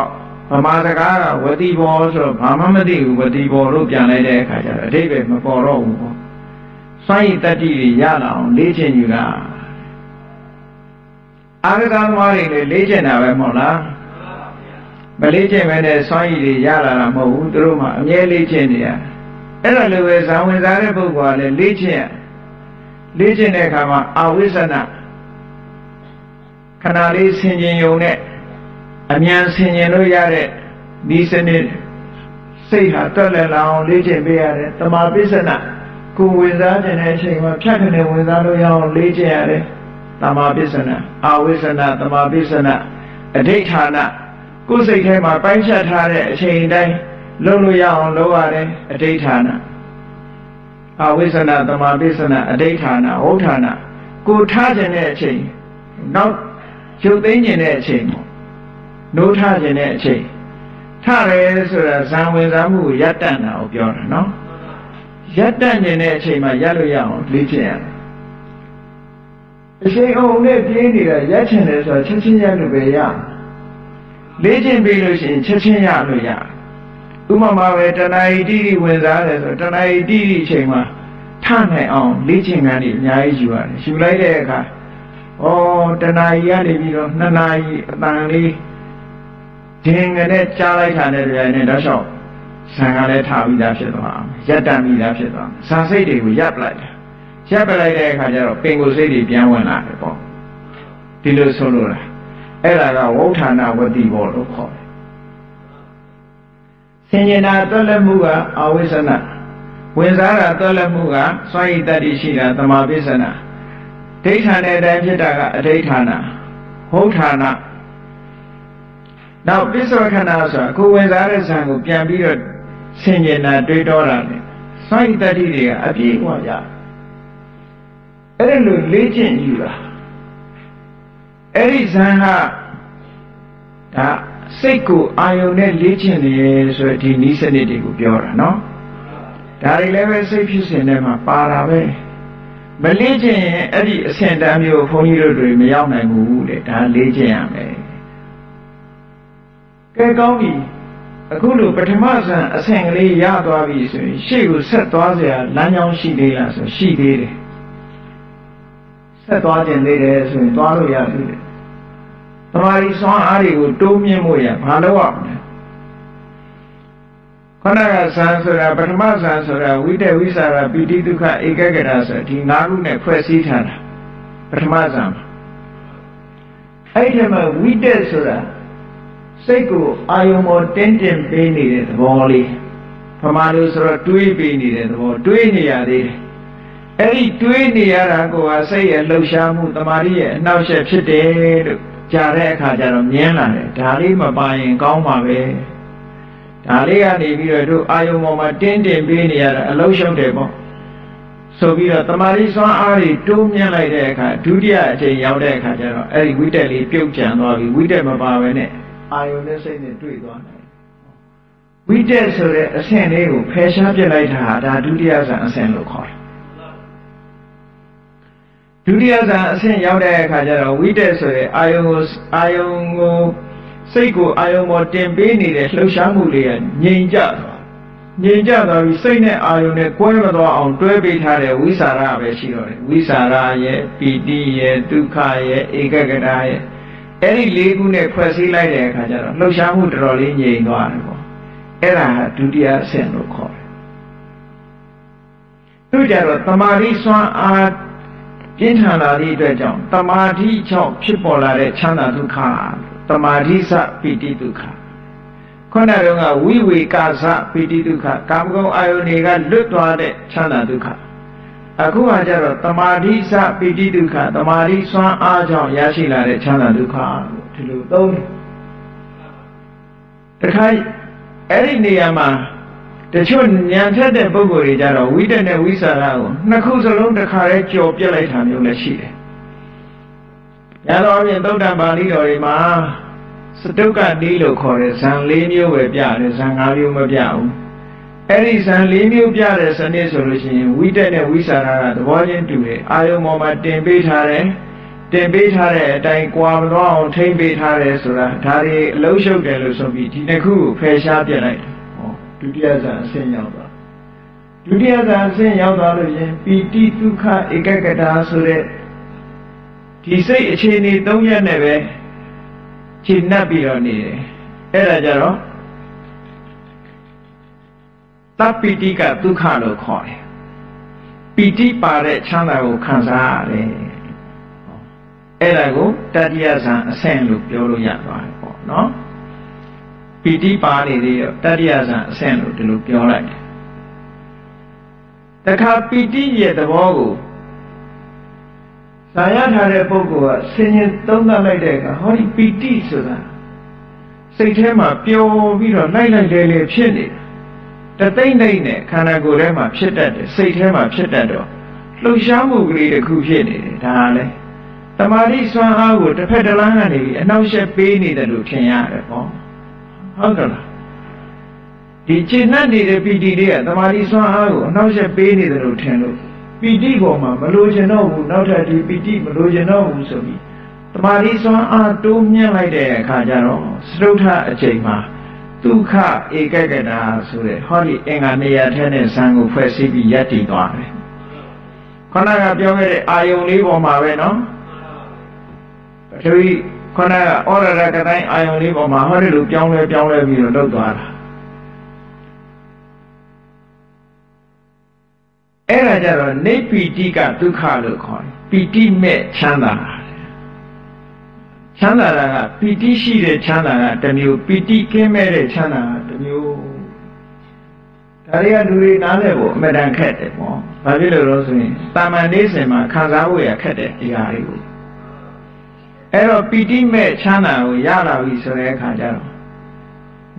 ဗမာစကားကဝတိဘောဆိုတော့ဘာမှမသိဘူးဝတိဘောလို့ပြန်လိုက်တဲ့အခါကျတော့အတိတ်ပဲမပေါ်တော့ဘူးပေါ့စွမ်းရည်တတ္တိတွေရလာအောင်လေ့ကျင့်ယူတာအာရကသမားတွေလည်းလေ့ကျင့်တာပဲမဟုတ်လားမလေ့ကျင့်ပဲနဲ့စွမ်းရည်တွေရလာတာမဟုတ်ဘူးသူတို့မှအမြဲလေ့ကျင့်နေရအဲ့ဒါလိုပဲဇံဝင်စားတဲ့ပုဂ္ဂိုလ်ကလည်းလေ့ကျင့်လေ့ကျင့်တဲ့အခါမှာအဝိဇ္ဇနာခဏလေးဆင်ခြင်ယုံနဲ့ အမြန်ဆင်ခြင်လို့ရတဲ့ဒီစနစ်စိတ်ဟာတွက်လက်လာအောင်လေ့ကျင့်ပေးရတယ်တမာပိစနာကိုဝင်စားခြင်းတဲ့အချိန်မှာဖြတ်ခနဲ့ဝင်စားလို့ရအောင်လေ့ကျင့်ရတယ်တမာပိစနာအဝိဇ္ဇနာတမာပိစနာအဋိဌာနကိုယ်စိတ်ထဲမှာပိုင်းဖြတ်ထားတဲ့အချိန်တိုင်းလုပ်လို့ရအောင်လုပ်ရတယ်အဋိဌာနအဝိဇ္ဇနာတမာပိစနာအဋိဌာနဟုတ်ဌာနကိုထားခြင်းတဲ့အချိန်နောက်ရုပ်သိမ်းခြင်းတဲ့အချိန်ပေါ့ နိုးထခြင်းတဲ့အချိန်ထရဲဆိုတာဇံဝင်စားမှုကိုရပ်တန့်တာကိုပြောတာနော်ရပ်တန့်ခြင်းတဲ့အချိန်မှာရပ်လို့ရအောင်လေ့ကျင့်ရတယ်အချိန်အောင်နဲ့ပြင်းနေတာရပ်ချင်တယ်ဆိုတာချက်ချင်းရပ်လို့ပဲရလေ့ကျင့်ပြီးလို့ရှိရင်ချက်ချင်းရလို့ရဥပမာပဲတဏှာဤတိတိဝင်စားတယ်ဆိုတဏှာဤတိတိအချိန်မှာထနိုင်အောင်လေ့ကျင့်ခန်းတွေအများကြီးယူရတယ်ယူလိုက်တဲ့အခါဩတဏှာကြီးကနေပြီးတော့နှစ်နာရီအတန်လေး ဒင်ငနဲ့ကြားလိုက်တာနဲ့တရားနဲ့တော့ရှောက်ဆံကလည်းထားပြီးသားဖြစ်သွားအောင်ရက်တန်ပြီးသားဖြစ်သွားဆံစိတ်တွေကိုရပ်ပလိုက်တယ်ရပ်ပလိုက်တဲ့အခါကျတော့ပင်ကိုယ်စိတ်တွေပြန်ဝင်လာတယ်ပေါ့ဒီလိုဆိုလို့လားအဲ့ဒါကဝဋ္ဌာဏဝတိဘောလို့ခေါ်တယ်ဆင်ញနာတွက်လက်မှုကအဝိဇ္ဇနာဝင်စားတာတွက်လက်မှုကစွန့်ရည်တတ္တိရှိတာသမာပိစနာဒိဋ္ဌာနဲ့အတိုင်းဖြစ်တာကအဋိဋ္ဌာနာဟုတ်ဌာနာ နောက်ပိစ္ဆောခဏဆိုတာကိုဝင်စားတဲ့ဆံကိုပြန်ပြီးတော့ဆင်ញင်တာတွေးတောတာလေစိုက်တတိတွေကအပြည့်အဝရအဲ့ဒီလိုလေ့ကျင့်ယူတာအဲ့ဒီဇံဟာဒါစိတ်ကိုအာယုန်နဲ့လေ့ကျင့်နေဆိုဒီနီးစနစ်တွေကိုပြောတာနော်ဒါတွေလည်းပဲစိတ်ဖြစ်စဉ်ထဲမှာပါတာပဲမလေ့ကျင့်ရင်အဲ့ဒီအဆင့်တန်းမျိုးဘုန်းကြီးတို့တွေမရောက်နိုင်ဘူးလေဒါလေ့ကျင့်ရမယ် ကဲကောင်းပြီအခုလိုပထမဆန်အဆင့်ကလေးရသွားပြီဆိုရင်ရှေ့ကိုဆက်သွားเสียလမ်းကြောင်းရှိသေးလားဆိုရှိသေးတယ်ဆက်သွားခြင်းသေးတယ်ဆိုရင်သွားလို့ရသေးတယ်တမာရီစွမ်းအားတွေကိုတိုးမြင့်ဖို့ရဘာလို့ရမလဲခဏကဆန်ဆိုတာပထမဆန်ဆိုတာဝိတ္တဝိสารပိတိဒုက္ခဧကဂရဆိုဒီ၅ခုနဲ့ဖွဲ့စည်းထားတာပထမဆန်အဲ့ဒီမှာဝိတ္တဆိုတာ စိတ်ကိုအာယုံပေါ်တင်းတင်ပေးနေတဲ့သဘောလေးပမာလို့ဆိုတော့တွေးပေးနေတဲ့သဘောတွေးနေရသေးတယ်အဲ့ဒီတွေးနေရတာကိုကစိတ်ရဲ့လှုပ်ရှားမှုတမာရီရဲ့အနှောက်အယှက်ဖြစ်တယ်လို့ကြားတဲ့အခါကျတော့မြင်လာတယ်ဒါလေးမပါရင်ကောင်းပါပဲဒါလေးကနေပြီးတော့တို့အာယုံပေါ်မှာတင်းတင်ပေးနေရတာအလုံးရှုံးတယ်ပေါ့ဆိုပြီးတော့တမာရီစွမ်းအားတွေတိုးမြင့်လိုက်တဲ့အခါဒုတိယအချိန်ရောက်တဲ့အခါကျတော့အဲ့ဒီဝိတက်လေးပြုတ်ကျန်သွားပြီဝိတက်မပါပဲနဲ့ အာယုန်နဲ့စိတ်နဲ့တွေ့သွားတယ်ဝိတက်ဆိုတဲ့အဆင့်လေးကိုဖယ်ရှားပြလိုက်တာဒါဒုတိယဇန်အဆင့်လို့ခေါ်တယ်ဒုတိယဇန်အဆင့်ရောက်တဲ့အခါကျတော့ဝိတက်ဆိုတဲ့အာယုန်ကိုအာယုန်ကိုစိတ်ကိုအာယုန်ပေါ်တင်ပေးနေတဲ့လှုပ်ရှားမှုလေးကငြိမ်ကြသွားငြိမ်ကြသွားပြီးစိတ်နဲ့အာယုန်နဲ့ကွဲမသွားအောင်တွဲပေးထားတဲ့ဝိสารပဲရှိတော့တယ်ဝိสารရဲ့ပီတိရဲ့ဒုက္ခရဲ့ဧကဂရရဲ့ အဲ့ဒီလေးခုနဲ့ဖွဲ့စည်းလိုက်တဲ့အခါကျတော့လှုပ်ရှားမှုတော်တော်လေးငြိမ်သွားတယ်ပေါ့အဲ့ဒါဟာဒုတိယအဆင့်လို့ခေါ်တယ်သူကြတော့တမာတိစွမ်းအားပြင်းထန်လာသည့်အတွက်ကြောင့်တမာတိကြောင့်ဖြစ်ပေါ်လာတဲ့ချမ်းသာဒုက္ခတမာတိစပိတိဒုက္ခခုနကဝိဝေကာစပိတိဒုက္ခကာမဂုဏ်အာယုန်တွေကလွတ်သွားတဲ့ချမ်းသာဒုက္ခ အခုကကျတော့တမာတိစပိတိဒုက္ခတမာတိစွမ်းအားကြောင့်ရရှိလာတဲ့ချမ်းသာဒုက္ခဒီလိုသုံးတခါအဲ့ဒီနေရာမှာတချို့ညံထက်တဲ့ပုံကိုယ်တွေကြတော့ဝိတက်နဲ့ဝိသရာကိုနှစ်ခုစလုံးတစ်ခါတည်းကြော်ပြက်လိုက်တာမျိုးလည်းရှိတယ်။ညာတော်ပြင်သုတ်တံပါဠိတော်တွေမှာစတုကနီးလို့ခေါ်တဲ့ဇံ၄မျိုးပဲပြတယ်ဇံ၅မျိုးမပြဘူး။ အဲ့ဒီဇံ၄မျိုးပြတဲ့စနစ်ဆိုလို့ရှိရင်ဝိတက်နဲ့ဝိသရာကသဘောချင်းတူတယ်။အာယုံပေါ်မှာတင်ပေးထားတယ်။တင်ပေးထားတဲ့အတိုင်းကြွာမသွားအောင်ထိမ့်ပေးထားတယ်ဆိုတာဒါတွေအလုံးရှုပ်တယ်လို့ဆိုပြီးဒီနှစ်ခုကိုဖယ်ရှားပြလိုက်တယ်ဒုတိယဇာအဆင့်ရောက်သွားဒုတိယဇာအဆင့်ရောက်သွားလို့ရှင်ပီတိဒုက္ခဧကကတာဆိုတဲ့ဒီစိတ်အခြေအနေ၃ရက်နဲ့ပဲခြေနှပ်ပြီးတော့နေတယ်အဲ့ဒါကြတော့ တပိတိကဒုက္ခလို့ခေါ်တယ်ပီတိပါတဲ့ချမ်းသာကိုခံစားရတယ်အဲ့ဒါကိုတတိယဇာအဆင့်လို့ပြောလို့ရပါတယ်ပေါ့နော်ပီတိပါနေသေးတော့တတိယဇန်အဆင့်လို့ဒီလိုပြောလိုက်တယ်တခါပီတိရဲ့သဘောကိုဇာရထားတဲ့ပုဂ္ဂိုလ်ကဆင်ញင်သုံးသပ်လိုက်တဲ့အခါဟောဒီပီတိဆိုတာစိတ်ထဲမှာပျော်ပြီးတော့လိုက်လိုက်လေလေဖြစ်နေတယ် တသိမ့်သိမ့်နဲ့ခန္ဓာကိုယ်ထဲမှာဖြစ်တတ်တယ်စိတ်ထဲမှာဖြစ်တတ်တော့လှုပ်ရှားမှုကလေးတစ်ခုဖြစ်နေတယ်ဒါကလည်းတမာတိစွမ်းအားကိုတစ်ဖက်တစ်လမ်းကနေပြီးအနောက်ရှက်ပေးနေတယ်လို့ထင်ရတယ်ပေါ့ဟုတ်ကဲ့လားဒီခြေနှက်နေတဲ့ပီတိတွေကတမာတိစွမ်းအားကိုအနောက်ရက်ပေးနေတယ်လို့ထင်လို့ပီတိပေါ်မှာမလိုချင်တော့ဘူးနောက်ထပ်ဒီပီတိမလိုချင်တော့ဘူးဆိုပြီးတမာတိစွမ်းအားတိုးမြင့်လိုက်တဲ့အခါကျတော့စတုထအချိန်မှာ ဒုက္ခဧကကတာဆိုတဲ့ဟောဒီအင်္ဂါနေရာထဲနဲ့ဇံကိုဖွဲ့စည်းပြီးယက်တည်သွားတယ်ခဏကပြောခဲ့တဲ့အာယုံလေးပေါ်မှာပဲနော်ပထဝီခဏဩရရကတိုင်းအာယုံလေးပေါ်မှာဟောဒီလိုပြောင်းလဲပြောင်းလဲပြီးတော့လှုပ်သွားတာအဲ့ဒါကြတော့နေပီတိကဒုက္ခလို့ခေါ်တယ်ပီတိမဲ့ချမ်းသာ ချမ်းသာတာကပီတိရှိတဲ့ချမ်းသာကတစ်မျိုးပီတိကင်းမဲ့တဲ့ချမ်းသာကတစ်မျိုးဒါတွေကလူတွေနားလည်ဖို့အမှန်တန်ခက်တယ်ပေါ့ဘာဖြစ်လို့လဲဆိုရင်တာမန်နေစဉ်မှာခံစားဖို့ရခက်တဲ့အရာတွေကိုအဲ့တော့ပီတိမဲ့ချမ်းသာကိုရလာပြီဆိုတဲ့အခါကျတော့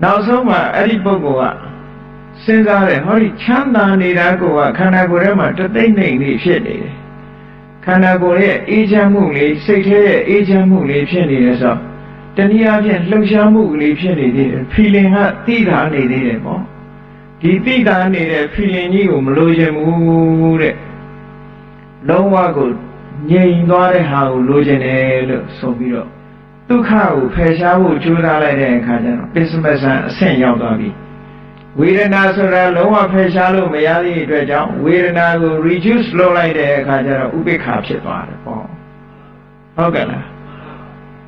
နောက်ဆုံးမှအဲ့ဒီပုဂ္ဂိုလ်ကစဉ်းစားတယ်ဟောဒီချမ်းသာနေတာကိုကခန္ဓာကိုယ်ထဲမှာတသိမ့်နေလေးဖြစ်နေတယ်ခ န္ဓာကိုယ်ရဲ့အေးချမ်းမှုလေးစိတ်ထဲရဲ့အေးချမ်းမှုလေးဖြစ်နေတယ်ဆိုတနည်းအားဖြင့်လှုပ်ရှားမှုလေးဖြစ်နေသေးတယ် feeling ကတိတာနေသေးတယ်ပေါ့ဒီတိတာနေတဲ့ feeling ကြီးကိုမလိုချင်ဘူးတဲ့လုံးဝကိုငြိမ်သွားတဲ့ဟာကိုလိုချင်တယ်လို့ဆိုပြီးတော့ဒုက္ခကိုဖယ်ရှားဖို့ကြိုးစားလိုက်တဲ့အခါကျတော့ပစ္စမဇန်အဆင့်ရောက်သွားပြီ ဝေဒနာဆိုတာလုံးဝဖယ်ရှားလို့မရသည့်အတွက်ကြောင့်ဝေဒနာကို reduce လုပ်လိုက်တဲ့အခါကျတော့ဥပိ္ပခာဖြစ်သွားတယ်ပေါ့ဟုတ်ကဲ့လား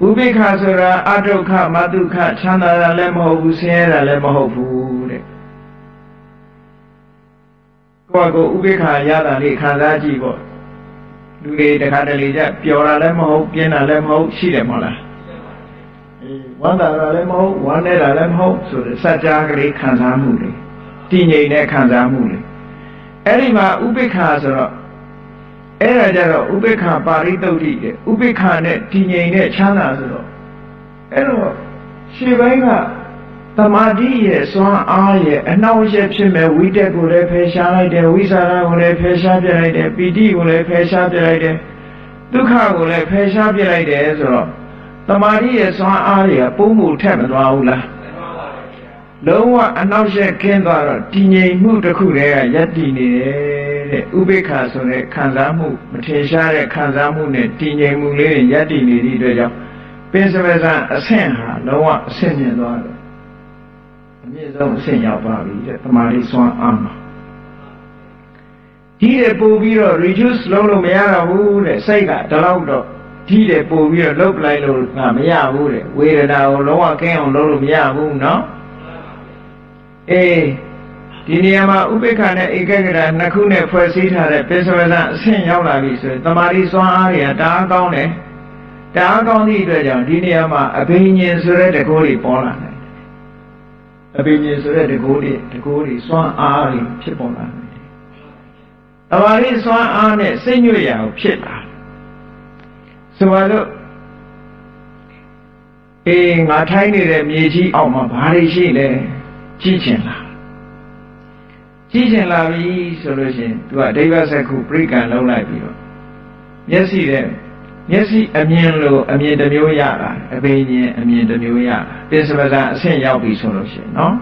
ဥပိ္ပခာဆိုတာအဒုက္ခမဒုက္ခချမ်းသာတာလည်းမဟုတ်ဘူးဆင်းရဲတာလည်းမဟုတ်ဘူးတဲ့ကိုယ့်ကိုဥပိ္ပခာရတာလေးခံစားကြည့်ပေါ့လူတွေတခါတလေကြပျော်တာလည်းမဟုတ်ပြင်းတာလည်းမဟုတ်ရှိတယ်မဟုတ်လားအေး ဝမ်းသာတာလည်းမဟုတ်ဝမ်းနေတာလည်းမဟုတ်ဆိုတဲ့စัจ जा ကလေးခံစားမှုတွေတည်ငြိမ်တဲ့ခံစားမှုတွေအဲ့ဒီမှာဥပိ္ပခာဆိုတော့အဲ့ဒါကြတော့ဥပိ္ပခာပါရိတုတ်တိတဲ့ဥပိ္ပခာနဲ့တည်ငြိမ်တဲ့ချမ်းသာဆိုတော့အဲ့တော့ရှေ့ပိုင်းကသမာဓိရဲ့စွမ်းအားရဲ့အနှောင့်အယှက်ဖြစ်မဲ့ဝိတက်ကိုလည်းဖယ်ရှားလိုက်တယ်ဝိသရာကိုလည်းဖယ်ရှားပြလိုက်တယ်ပီတိကိုလည်းဖယ်ရှားပြလိုက်တယ်ဒုက္ခကိုလည်းဖယ်ရှားပြလိုက်တယ်ဆိုတော့ သမာဓိရဲ့စွမ်းအားတွေကပုံမှုထက်မသွားဘူးလားလုံးဝအနှောင့်အယှက်ခင်းသွားတော့တည်ငြိမ်မှုတစ်ခုတည်းကယက်တည်နေတယ်တဲ့ဥပိ္ပခာဆိုတဲ့ခံစားမှုမထင်ရှားတဲ့ခံစားမှုနဲ့တည်ငြိမ်မှုလေးတွေယက်တည်နေသည့်အတွက်ကြောင့်ပင်စမဇန်အဆင့်ဟာလုံးဝအဆင့်မြင့်သွားတယ်အမြင့်ဆုံးအဆင့်ရောက်ပါပြီတဲ့တမာရီစွမ်းအားမှာဒီတဲ့ပို့ပြီးတော့ reduce လုပ်လို့မရတော့ဘူးတဲ့စိတ်ကဒီလောက်တော့ ထိတယ်ပို့ပြီးတော့လှုပ်လိုက်လို့ကမရဘူးတဲ့ဝေဒနာကိုလုံးဝကင်းအောင်လုပ်လို့မရဘူးနော်အေးဒီနေရာမှာဥပေက္ခနဲ့ဧကဂရနှစ်ခုနဲ့ဖွဲ့စည်းထားတဲ့ပိစဝဇအဆင့်ရောက်လာပြီဆိုရင်တမာရီစွမ်းအားတွေကတအားကောင်းတယ်တအားကောင်းသည့်အတွက်ကြောင့်ဒီနေရာမှာအဘိညာဉ်ဆိုတဲ့တကိုးတွေပေါ်လာတယ်အဘိညာဉ်ဆိုတဲ့တကိုးတွေတကိုးတွေစွမ်းအားတွေဖြစ်ပေါ်လာတယ်တမာရီစွမ်းအားနဲ့စိတ်ညွတ်ရာကိုဖြစ်လာတယ် ဆိုတော့အေးငါထိုင်းနေတဲ့မြေကြီးအောက်မှာဘာတွေရှိလဲကြည့်ချင်လားကြည့်ချင်လာပြီဆိုလို့ရှိရင် तू ကဒိဗ္ဗစက္ခုပြိကံလုံးလိုက်ပြီးတော့မျက်စိတဲ့မျက်စိအမြင်လို့အမြင်တစ်မျိုးရတာအဘိညာဉ်အမြင်တစ်မျိုးရတာပိစပဇာအဆင့်ရောက်ပြီဆိုလို့ရှိရင်နော်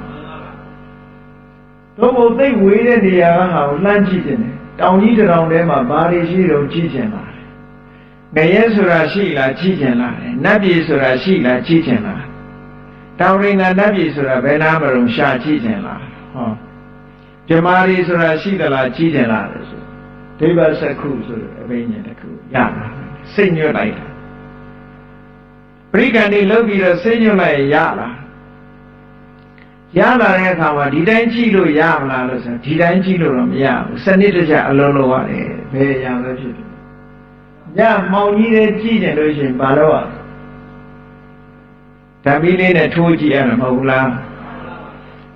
တို့ဘုသိဝေးတဲ့နေရာကဟာကိုလှမ်းကြည့်ခြင်းတယ်တောင်ကြီးတောင်ထဲမှာဘာတွေရှိတော့ကြည့်ခြင်းလား ငရဲဆိုတာရှိလားကြည့်ခြင်းလားနတ်ပြည်ဆိုတာရှိလားကြည့်ခြင်းလားတောင်ရင်ကနတ်ပြည်ဆိုတာဘယ်နာမလို့ရှာကြည့်ခြင်းလားဟောပြမာရီဆိုတာရှိသလားကြည့်ခြင်းလားဆိုဒိဗ္ဗစက္ခုဆိုတဲ့အဘိညာဉ်တစ်ခုရတာစိတ်ညွတ်လိုက်တာပရိကံတွေလုပ်ပြီးတော့စိတ်ညွတ်လိုက်ရလားရလာတဲ့အခါမှာဒီတိုင်းကြည့်လို့ရမလားလို့ဆိုဒီတိုင်းကြည့်လို့တော့မရဘူးစနစ်တကျအလုံးလုံးရတယ်ဘယ်ရလဲဖြစ် တယ်ညမောင်ကြီးတဲ့ကြည့်တယ်လို့ရှိရင်ဘာလို့อ่ะဓာမီလေးနဲ့ထိုးကြည့်ရမှာမဟုတ်ဘူးလား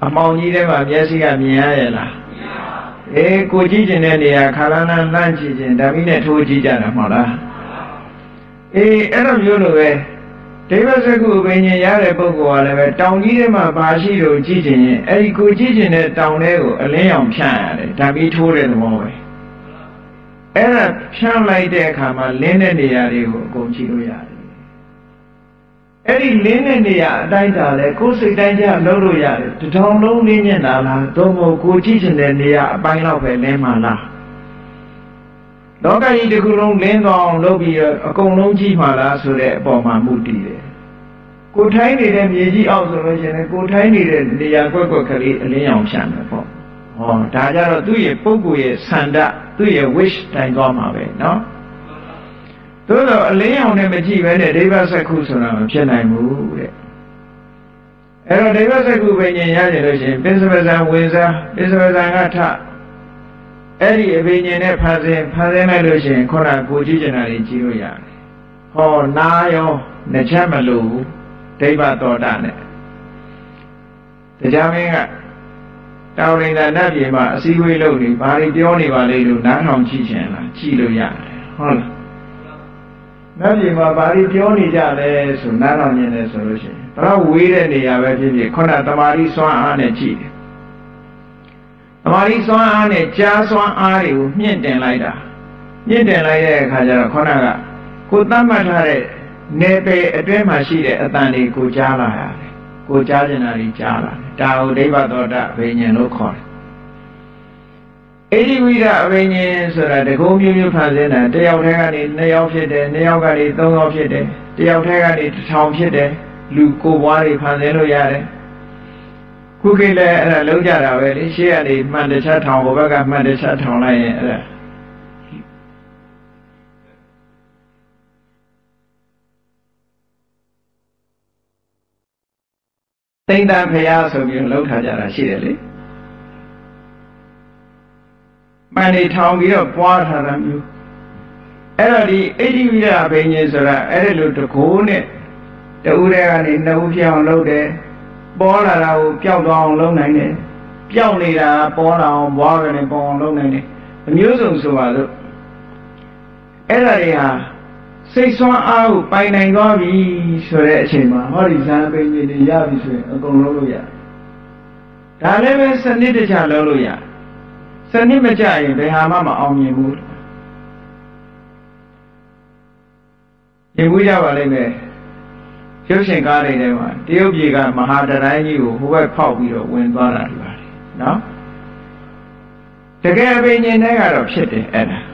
အမောင်ကြီးတဲ့မှာမျက်စိကမြင်ရရဲ့လားအေးကိုကြည့်ကျင်တဲ့နေရာခါလန်းလန်းလှမ်းကြည့်ခြင်းဓာမီနဲ့ထိုးကြည့်ကြတာမဟုတ်လားအေးအဲ့လိုမျိုးလိုပဲဒိဗ္ဗစကုအပင်ရှင်ရတဲ့ပုဂ္ဂိုလ်ကလည်းပဲတောင်ကြီးထဲမှာဘာရှိလို့ကြည့်ခြင်းရင်အဲ့ဒီကိုကြည့်ခြင်းတဲ့တောင်ထဲကိုအလင်းအောင်ဖြန့်ရတယ်ဓာမီထိုးတဲ့သဘောပဲ အဲ့ဒါဖြန့်လိုက်တဲ့အခါမှာလင်းတဲ့နေရာတွေကိုအကုန်ကြည့်လို့ရတယ်အဲ့ဒီလင်းတဲ့နေရာအတိုင်းသာလဲကိုယ်စိတ်တိုင်းကြလှုပ်လို့ရတယ်တထောင်လုံးလင်းညင်တာလားသို့မဟုတ်ကိုကြည့်ချင်တဲ့နေရာအပိုင်းလောက်ပဲလင်းမှလားလောကကြီးတစ်ခုလုံးလင်းသွားအောင်လုပ်ပြီးတော့အကုန်လုံးကြည့်မှလားဆိုတဲ့အပေါ်မှာမူတည်တယ်ကိုထိုင်းနေတဲ့မြေကြီးအောက်ဆိုလို့ရှိရင်ကိုထိုင်းနေတဲ့နေရာကွက်ကွက်ကလေးအလင်းအောင်ဖြန့်တယ်ပေါ့ဟောဒါကြတော့သူ့ရဲ့ပုဂ္ဂိုလ်ရဲ့ဆန္ဒ သူ့ရဲ့ wish တိုင်သွားမှာပဲเนาะသို့တော့အလင်းအောင်နဲ့မကြည့်ပဲနဲ့ဒိဗ္ဗစက္ခုဆိုတာမဖြစ်နိုင်ဘူးတဲ့အဲ့တော့ဒိဗ္ဗစက္ခုပဲဉာဏ်ရကြလို့ရှိရင်ပစ္စပဇံဝင်စားပစ္စပဇံကထအဲ့ဒီအဘိညာဉ်နဲ့ဖန်ဆင်းဖန်ဆင်းလိုက်လို့ရှိရင်ခုနကိုကြည့်ကျင်တာတွေကြည့်လို့ရတယ်ဟောနာရောနှချက်မလို့ဒိဗ္ဗတော်တာနဲ့တရားမင်းက တောင်ရင်သာနတ်ပြည်မှာအစည်းအဝေးလုပ်နေဘာတွေပြောနေပါလိမ့်လို့နားထောင်ကြည့်ချင်လားကြည့်လို့ရတယ်ဟုတ်လားနတ်ပြည်မှာဘာတွေပြောနေကြလဲဆိုနားထောင်နေတယ်ဆိုလို့ရှိရင်ဘလောက်ဝေးတဲ့နေရာပဲဖြစ်ဖြစ်ခုနတမာရီစွမ်းအားနဲ့ကြည့်တယ်တမာရီစွမ်းအားနဲ့ကြားစွမ်းအားတွေကိုမြင့်တင်လိုက်တာမြင့်တင်လိုက်တဲ့အခါကျတော့ခုနကကိုသတ်မှတ်ထားတဲ့နေပယ်အတွင်းမှာရှိတဲ့အတန်တွေကိုကြားလာရတယ် ကိုကြားကျင်တာတွေကြားလာတယ်ဒါဟုဒိဗ္ဗသောတဘိညာဉ်လို့ခေါ်တယ်အေဒီဝိဒအဘိညာဉ်ဆိုတာတကုံမျိုးမျိုးဖန်ဆင်းတာတယောက်တည်းကနေနှစ်ယောက်ဖြစ်တယ်နှစ်ယောက်ကနေသုံးယောက်ဖြစ်တယ်တယောက်တည်းကနေတစ်ထောင်ဖြစ်တယ်လူကိုဘွားတွေဖန်ဆင်းလို့ရတယ်ခုခေတ်လည်းအဲ့ဒါလုံးကြတာပဲလေရှေ့ကနေမှန်တခြားထောင်ဟိုဘက်ကမှန်တခြားထောင်လိုက်ရင်အဲ့ဒါ သိမ့်တန်ဖရာဆိုပြီးလှုပ်ထားကြတာရှိတယ်လေမှန်နေထောင်ပြီးတော့ပွားထားတာမျိုးအဲ့တော့ဒီအိဋ္ဌိဝိရဘိညာဉ်ဆိုတာအဲ့ဒီလိုတကိုးနဲ့တဦးတည်းကနေနှစ်ဦးပြောင်းလုပ်တယ်ပေါ်လာတာကိုပျောက်သွားအောင်လုပ်နိုင်တယ်ပျောက်နေတာပေါ်လာအောင်ဘွားရနေပေါ်အောင်လုပ်နိုင်တယ်အမျိုးစုံဆိုပါလို့အဲ့ဒါတွေဟာ စိတ်ဆွမ်းအားကိုပိုင်နိုင်သွားပြီဆိုတဲ့အချိန်မှာဟောဒီဇာပိညင်တွေရပြီဆိုရင်အကုန်လုံးလို့ရဒါလည်းပဲစနစ်တကျလုပ်လို့ရစနစ်မကျရင်ဘယ်ဟာမှမအောင်မြင်ဘူးရင်ဘူးကြပါလိမ့်မယ်ရုပ်ရှင်ကားတွေထဲမှာတရုတ်ပြည်ကမဟာတတိုင်းကြီးကိုဟိုဘက်ဖောက်ပြီးတော့ဝင်သွားတာဒီပါလေနော်တကယ်အပင်ញင်တဲ့ကတော့ဖြစ်တယ်အဲ့ဒါ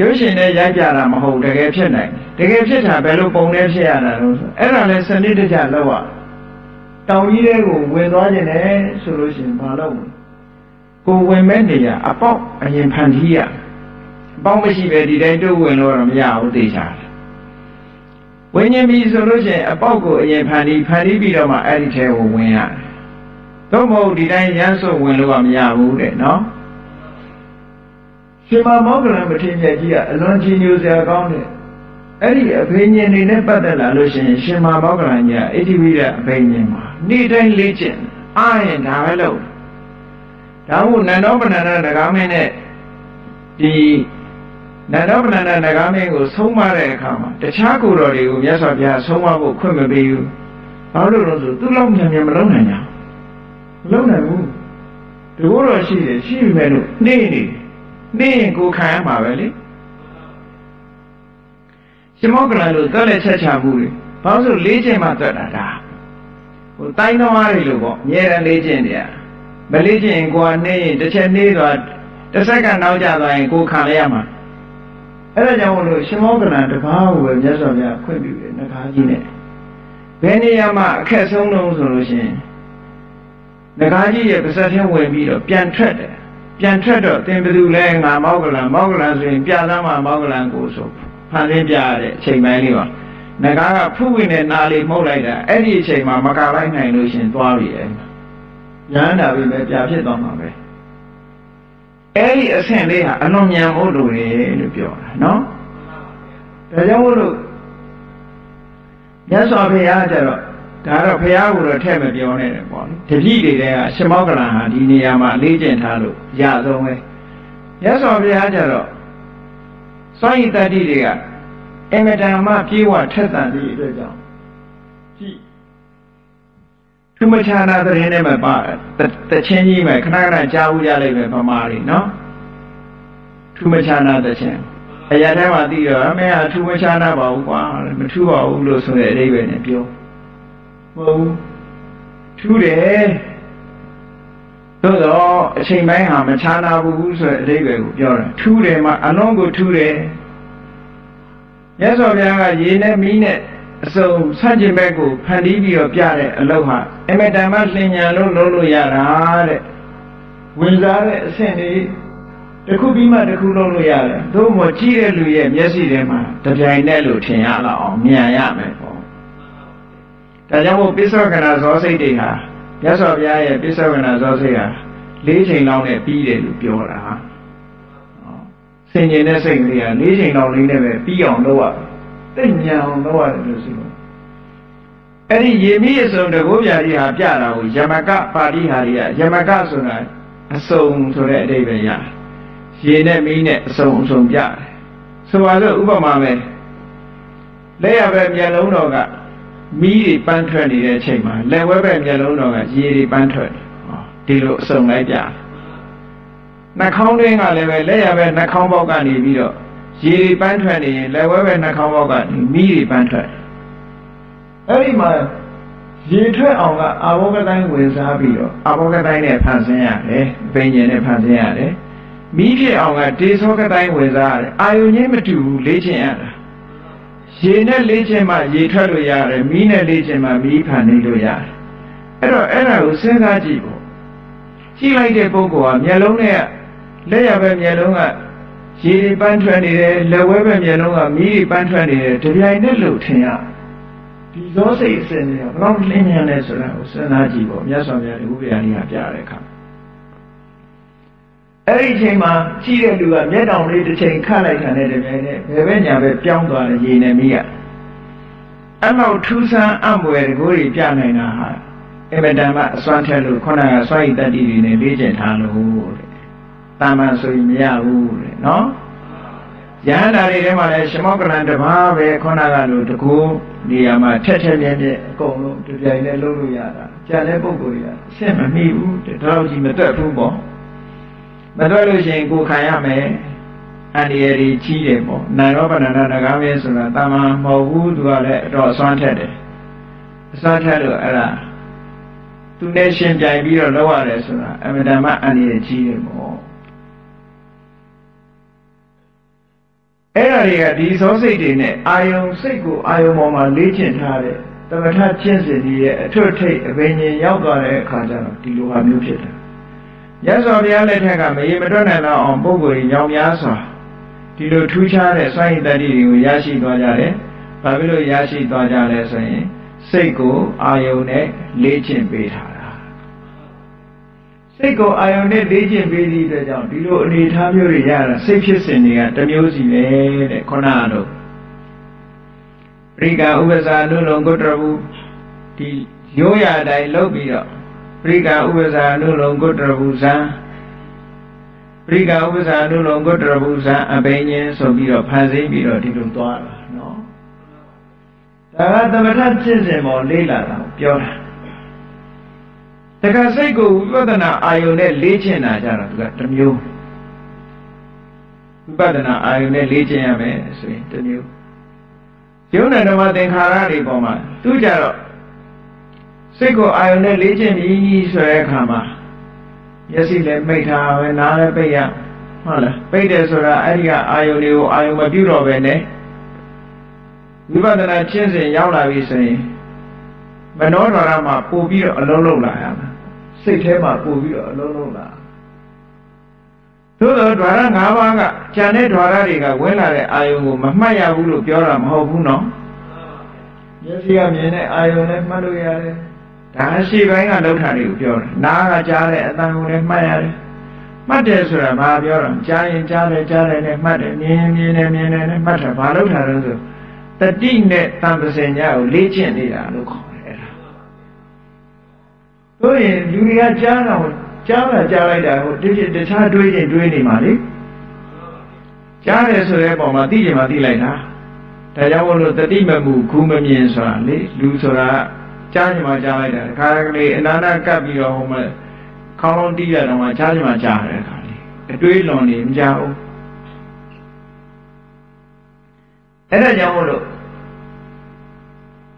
ရုပ်ရှင်နဲ့ရိုက်ပြတာမဟုတ်တကယ်ဖြစ်နိုင်တကယ်ဖြစ်တာဘယ်လိုပုံနဲ့ဖြစ်ရတာလို့ဆိုအဲ့ဒါလဲစနစ်တကျလောက်ရတောင်ကြီးတွေကိုဝင်သွားခြင်းနဲ့ဆိုလို့ရှိရင်မလုပ်ဘူးကိုဝင်မဲ့နေရအပေါက်အရင်ဖန်တီးရအပေါက်မရှိပဲဒီတိုင်းတို့ဝင်လို့တော့မရဘူးသိချာတယ်ဝိညာဉ်ပြီဆိုလို့ရှိရင်အပေါက်ကိုအရင်ဖန်တီးဖန်တီးပြီးတော့မှအဲ့ဒီထဲကိုဝင်ရတယ်သို့မဟုတ်ဒီတိုင်းရမ်းစုပ်ဝင်လို့ကမရဘူးတဲ့နော် ရှင်မမောကလံမထေရကြီးကအလွန်ကြီးညိုစရာကောင်းတယ်အဲ့ဒီအဘိညာဉ်တွေနဲ့ပတ်သက်လာလို့ရှိရင်ရှင်မမောကလံကြီးကအဋ္ဌိဝိဒအဘိညာဉ်မှာနေ့တိုင်းလေ့ကျင့်အားရင်ဒါပဲလို့ဒါမို့နန္ဒောပဏ္ဏဒဂါမင်းနဲ့ဒီနန္ဒောပဏ္ဏဒဂါမင်းကိုဆုံးမတဲ့အခါမှာတခြားကိုယ်တော်တွေကိုမြတ်စွာဘုရားဆုံးမဖို့ခွင့်မပေးဘူးဘာလို့လဲဆိုသူ့လောက်မြန်မြန်မလုပ်နိုင်ကြမလုပ်နိုင်ဘူးတကူတော်ရှိတယ်ရှိပြီမဲ့လို့နေနေ နေရင်ကိုခံရမှာပဲလေရှင်မောကလန်လို့သွက်လက်ချက်ချမှုတွေဘာလို့ဆိုလေးချိန်မှသွက်တာဒါဟိုတိုင်းတော်အားတွေလို့ပေါ့အများရန်လေးချိန်တည်းမလေးချိန်ကိုကနေရင်တစ်ချက်နေသွားတစ်စက္ကန့်နောက်ကျသွားရင်ကိုခံရရမှာအဲ့ဒါကြောင့်မလို့ရှင်မောကလန်တကားကိုပဲမြတ်စွာဘုရားခွင့်ပြုတယ်ငကားကြီးနဲ့ဘယ်နေရာမှာအခက်ဆုံးလုံးဆိုလို့ရှိရင်ငကားကြီးရဲ့ပါဇက်ထဲဝင်ပြီးတော့ပြန်ထွက်တယ် ပြန်ထွက်တော့သင်ဘယ်သူလဲငါမောကလန်မောကလန်ဆိုရင်ပြသားမှာမောကလန်ကိုဆိုဖန်ဆင်းပြရတဲ့အချိန်ပိုင်းလေးပါငကားကဖုတ်ဝင်တဲ့နာလေးမှုတ်လိုက်တာအဲ့ဒီအချိန်မှာမကလိုက်နိုင်လို့ရှင်သွားပြီအဲရဟန္တာပြီပဲပြဖြစ်သွားမှာပဲအဲ့ဒီအဆင့်လေးဟာအလွန်မြန်ဖို့လိုတယ်လို့ပြောတာနော်ဒါကြောင့်မို့လို့မြတ်စွာဘုရားကျတော့ ဒါတော့ဘုရားကိုတော့ထဲ့မပြောနဲ့တယ်ပေါ့လေတပည့်တွေကရှင်မောကလန်ဟာဒီနေရာမှာအလေးကျင့်ထားလို့ရဆုံးပဲမြတ်စွာဘုရားကျတော့စွန့်ရည်တတိတွေကအင်မတန်မှပြေဝထက်သန်သည့်အတွက်ကြောင့်ကြည့်သူမချာနာသတင်းနဲ့မပါတချင်းကြီးမယ်ခဏခဏကြားဦးကြလိမ့်မယ်ဗမာတွေနော်သူမချာနာတချင်းအရာထဲမှာသိတော့အမေကထူမချာနာပါဘူးကွာမထူပါဘူးလို့ဆိုတဲ့အဓိပ္ပာယ်နဲ့ပြော မဟုတ်ဘူးထူတယ်သို့တော့အချိန်ပိုင်းဟာမချာနာဘူးဆိုတဲ့အဓိပ္ပာယ်ကိုပြောတာထူတယ်မှာအလုံးကိုထူတယ်မြတ်စွာဘုရားကရေနဲ့မီးနဲ့အစုံဆန့်ကျင်ဘက်ကိုဖန်တီးပြီးတော့ပြတဲ့အလုပ်ဟာအမတန်မှလင်ညာလို့လုပ်လို့ရတာတဲ့ဝင်စားတဲ့အဆင့်လေးတစ်ခုပြီးမှတစ်ခုလုပ်လို့ရတယ်သို့မဟုတ်ကြီးတဲ့လူရဲ့မျက်စိထဲမှာတပြိုင်တည်းလို့ထင်ရလောက်အောင်မြန်ရမယ်ပေါ့ ဒါကြောင့်မို့ပိဿဝကနာဇောစိတ်တွေဟာမြတ်စွာဘုရားရဲ့ပိဿဝကနာဇောစိတ်ဟာ၄ချိန်လောက်နဲ့ပြီးတယ်လို့ပြောတာဆင်ញင်တဲ့စိတ်ကလေးက၄ချိန်လောက်လေးနဲ့ပဲပြီးအောင်လုပ်ရတယ်သိဉာဏ်အောင်လုပ်ရတယ်လို့ဆိုလို့အဲ့ဒီရေမိအစုံတကောပြာကြီးဟာပြတာကိုယမကပါဠိဟာတွေကယမကဆိုတာအစုံဆိုတဲ့အဓိပ္ပာယ်ရတယ်ရေနဲ့မီးနဲ့အစုံအစုံပြတယ်ဆိုပါစို့ဥပမာပဲလက်ရပဲမျက်လုံးတော်က မီးတွေပန်းထွက်နေတဲ့အချိန်မှာလက်ဝဲပဲမျက်လုံးတော်ကရေတွေပန်းထွက်ဒီလိုအစုံလိုက်ပြနှာခေါင်းတွင်းကလည်းပဲလက်ရပဲနှာခေါင်းပေါက်ကနေပြီးတော့ရေတွေပန်းထွက်နေရင်လက်ဝဲပဲနှာခေါင်းပေါက်ကမီးတွေပန်းထွက်အဲ့ဒီမှာရေထွက်အောင်ကအာဘောကတိုင်းဝင်စားပြီးတော့အာဘောကတိုင်းနဲ့ဖန်ဆင်းရတယ်။ဘိညာဉ်နဲ့ဖန်ဆင်းရတယ်။မီးဖြစ်အောင်ကတေသောကတိုင်းဝင်စားရတယ်။အာယုံချင်းမတူဘူးလေ့ကျင့်ရတာ။ ရေနဲ့လေ့ကျင့်မှရေထွက်လို့ရတယ်။မီးနဲ့လေ့ကျင့်မှမီးဖန်နေလို့ရတယ်။အဲ့တော့အဲ့ဒါကိုစဉ်းစားကြည့်ပေါ့။ကြည့်လိုက်တဲ့ပုဂ္ဂိုလ်ကမျက်လုံးနဲ့လက်ရပဲမျက်လုံးကရေတွေပန်းထွက်နေတယ်လက်ဝဲပဲမျက်လုံးကမီးတွေပန်းထွက်နေတယ်တပြိုင်နက်လို့ထင်ရဒီဇောစိတ်အစဉ်တွေကဘလောက်လင်းမြန်လဲဆိုတာကိုစဉ်းစားကြည့်ပေါ့မြတ်စွာဘုရားဥပ္ပယနိကပြတဲ့အခါ အဲ့ဒီအချိန်မှာကြည့်တဲ့လူကမျက်တောင်လေးတစ်ချိန်ခတ်လိုက်တာနဲ့တပြိုင်နက်ဘယ်ဘက်ညာပဲပြောင်းသွားတယ်ရေနဲ့မီးကအဲ့လောက်ထူးဆန်းအံ့ဖွယ်တကိုးကြီးပြနိုင်တာဟာအမတန်မှအစွမ်းထက်လို့ခုနကစွမ်းရည်တတ္တိတွေနဲ့လေ့ကျင့်ထားလို့တဲ့တာမန်ဆိုရင်မရဘူးတဲ့နော်ယဟန္တာတွေထဲမှာလည်းရှမောကလန်တပါးပဲခုနကလိုတကူနေရာမှာထက်ထက်မြဲမြဲအကုန်လုံးတပြိုင်တည်းလုပ်လို့ရတာကြံတဲ့ပုံကိုယ်ကြီးအဆင့်မမိဘူးတဲ့ဒါတော့ကြီးမတွက်ဘူးပေါ့ မတွက်လို့ရှိရင်ကိုခံရမယ်အန္တရာယ်ကြီးကြီးတယ်ပေါ့နာရောပဏ္ဏနဂါမဲဆိုတာတာမန်မဟုတ်ဘူးသူကလည်းအတော်အစွမ်းထက်တယ်အစွမ်းထက်လို့အဲ့ဒါသူနဲ့ရှင်ပြိုင်ပြီးတော့လောက်ရတယ်ဆိုတာအမြဲတမ်းအန္တရာယ်ကြီးတယ်ပေါ့အဲ့ဒါတွေကဒီသောစိတ်တွေနဲ့အာယုံစိတ်ကိုအာယုံပေါ်မှာလေ့ကျင့်ထားတဲ့တမထကျင့်စဉ်ကြီးရဲ့အထွတ်ထိပ်အပင်ရှင်ရောက်သွားတဲ့အခါကျတော့ဒီလိုဟာမျိုးဖြစ်တယ်။ ရသော်ဘုရားလက်ထက်ကမရေမတွက်နိုင်တော့အောင်ပုဂ္ဂိုလ်ကြီးညောင်များစွာဒီလိုထူးခြားတဲ့စွန့်ရည်တတ္တိတွေကိုရရှိသွားကြတယ်။ဘာဖြစ်လို့ရရှိသွားကြလဲဆိုရင်စိတ်ကိုအာယုံနဲ့လေ့ကျင့်ပေးထားတာ။စိတ်ကိုအာယုန်နဲ့လေ့ကျင့်ပေးသည့်အတွက်ကြောင့်ဒီလိုအနေထားမျိုးတွေရတာစိတ်ဖြစ်စဉ်တွေကတစ်မျိုးစီပဲတဲ့ခုနကတော့ပရိက္ခဥပ္ပဇာနုလုံကုတ္တရဘူးဒီရိုးရတိုင်းလုပ်ပြီးတော့ ပရိက္ခဥပ္ပဇာနုလုံကုတ္တရဘူးဇံပရိက္ခဥပ္ပဇာနုလုံကုတ္တရဘူးဇံအပိညင်းဆိုပြီးတော့ဖန်ဆင်းပြီးတော့ဒီလိုသွားတာနော်ဒါကသမထဖြစ်စဉ်ပေါ်လေးလာတာပြောတာတခါစိတ်ကိုဝိပဿနာအာယုန်နဲ့လေ့ကျင့်တာကြတော့သူကတစ်မျိုးဝိပဿနာအာယုန်နဲ့လေ့ကျင့်ရမယ်ဆိုရင်တစ်မျိုးယုံနဲ့ဓမ္မသင်္ခါရတွေပေါ်မှာသူကြတော့ စိတ်ကိုအာယုန်နဲ့လေ့ကျင့်ပြီးဆိုတဲ့အခါမှာမျက်စိလည်းမိတ်ထားပဲနားလည်းပိတ်ရဟုတ်လားပိတ်တယ်ဆိုတာအဲ့ဒီကအာယုန်တွေကိုအာယုန်မပြုတော့ပဲနဲ့ဝိပဿနာကျင့်စဉ်ရောက်လာပြီဆိုရင်မနောဒရမှာပို့ပြီးတော့အလုံးလုံးလာရမှာစိတ်ထဲမှာပို့ပြီးတော့အလုံးလုံးလာသို့တော့ဓာရ၅ပါးကဉာဏ်နဲ့ဓာရတွေကဝင်လာတဲ့အာယုံကိုမမှတ်ရဘူးလို့ပြောတာမဟုတ်ဘူးနော်မျက်စိကမြင်တဲ့အာယုံနဲ့မှတ်လို့ရတယ် ဒါရှိပိုင်းကလောက်တာတွေကိုပြောတာနားကကြားတဲ့အတန်ကိုလည်းမှတ်ရတယ်မှတ်တယ်ဆိုတာဘာပြောတာကြားရင်ကြားတယ်ကြားတယ်နဲ့မှတ်တယ်မြင်ရင်မြင်တယ်မြင်တယ်နဲ့မှတ်တယ်ဘာလောက်တာလဲဆိုတတိနဲ့တံပစင်ညာကိုလေ့ကျင့်နေတာလို့ခေါ်ဆိုရင်လူတွေကကြားတာကိုကြားတာကြားလိုက်တာကိုတတခြားတွေးရင်တွေးနေမှာလေကြားတယ်ဆိုတဲ့ပုံမှာသိချင်မှသိလိုက်တာဒါကြောင့်မို့လို့တတိမမှုခုမမြင်ဆိုတာလေလူဆိုတာ ကြားချင်မှကြားလိုက်တာခါကလေးအနာနာကပ်ပြီးတော့ဟိုမှာခေါင်းလုံးတီးရတော့မှကြားချင်မှကြားတယ်ခါလေးအတွေးလွန်နေမကြဘူးအဲ့ဒါကြောင့်မို့လို့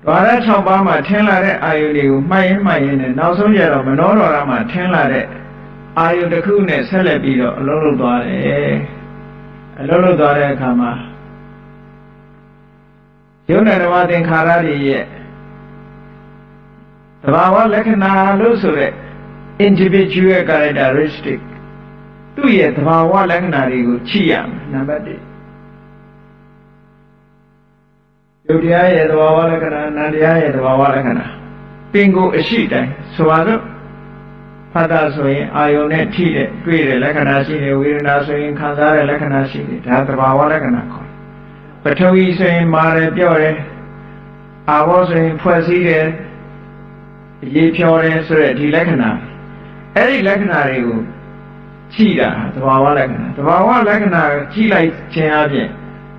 ဒွါရ6ပါးမှာထင်းလာတဲ့အာယုတွေကိုမှတ်ရင်မှတ်ရင်နဲ့နောက်ဆုံးကြတော့မနောဒွါရမှာထင်းလာတဲ့အာယုတစ်ခုနဲ့ဆက်လက်ပြီးတော့အလုံးလုံးသွားတယ်အလုံးလုံးသွားတဲ့အခါမှာယုံနာဓမ္မသင်္ခါရတွေရဲ့ သဘာဝလက္ခဏာလို့ဆိုတဲ့ individual characteristic သူ့ရဲ့သဘာဝလက္ခဏာတွေကိုကြည့်ရမယ်နံပါတ်1ယုတ်တရားရဲ့သဘာဝလက္ခဏာနာတရားရဲ့သဘာဝလက္ခဏာပင်ကိုအရှိတိုင်းဆိုပါတော့ဖတ်တာဆိုရင်အာယုန်နဲ့ထိတဲ့တွေ့တဲ့လက္ခဏာရှိတယ်ဝေဒနာဆိုရင်ခံစားတဲ့လက္ခဏာရှိတယ်ဒါသဘာဝလက္ခဏာခေါ်ပထဝီဆိုရင်မာတယ်ပြော့တယ်အာဘောဆိုရင်ဖွဲ့စည်းတယ် ရေဖြော်တယ်ဆိုတဲ့ဒီလက္ခဏာအဲ့ဒီလက္ခဏာတွေကိုကြည့်တာသဘာဝလက္ခဏာသဘာဝလက္ခဏာကြည့်လိုက်ခြင်းအပြင်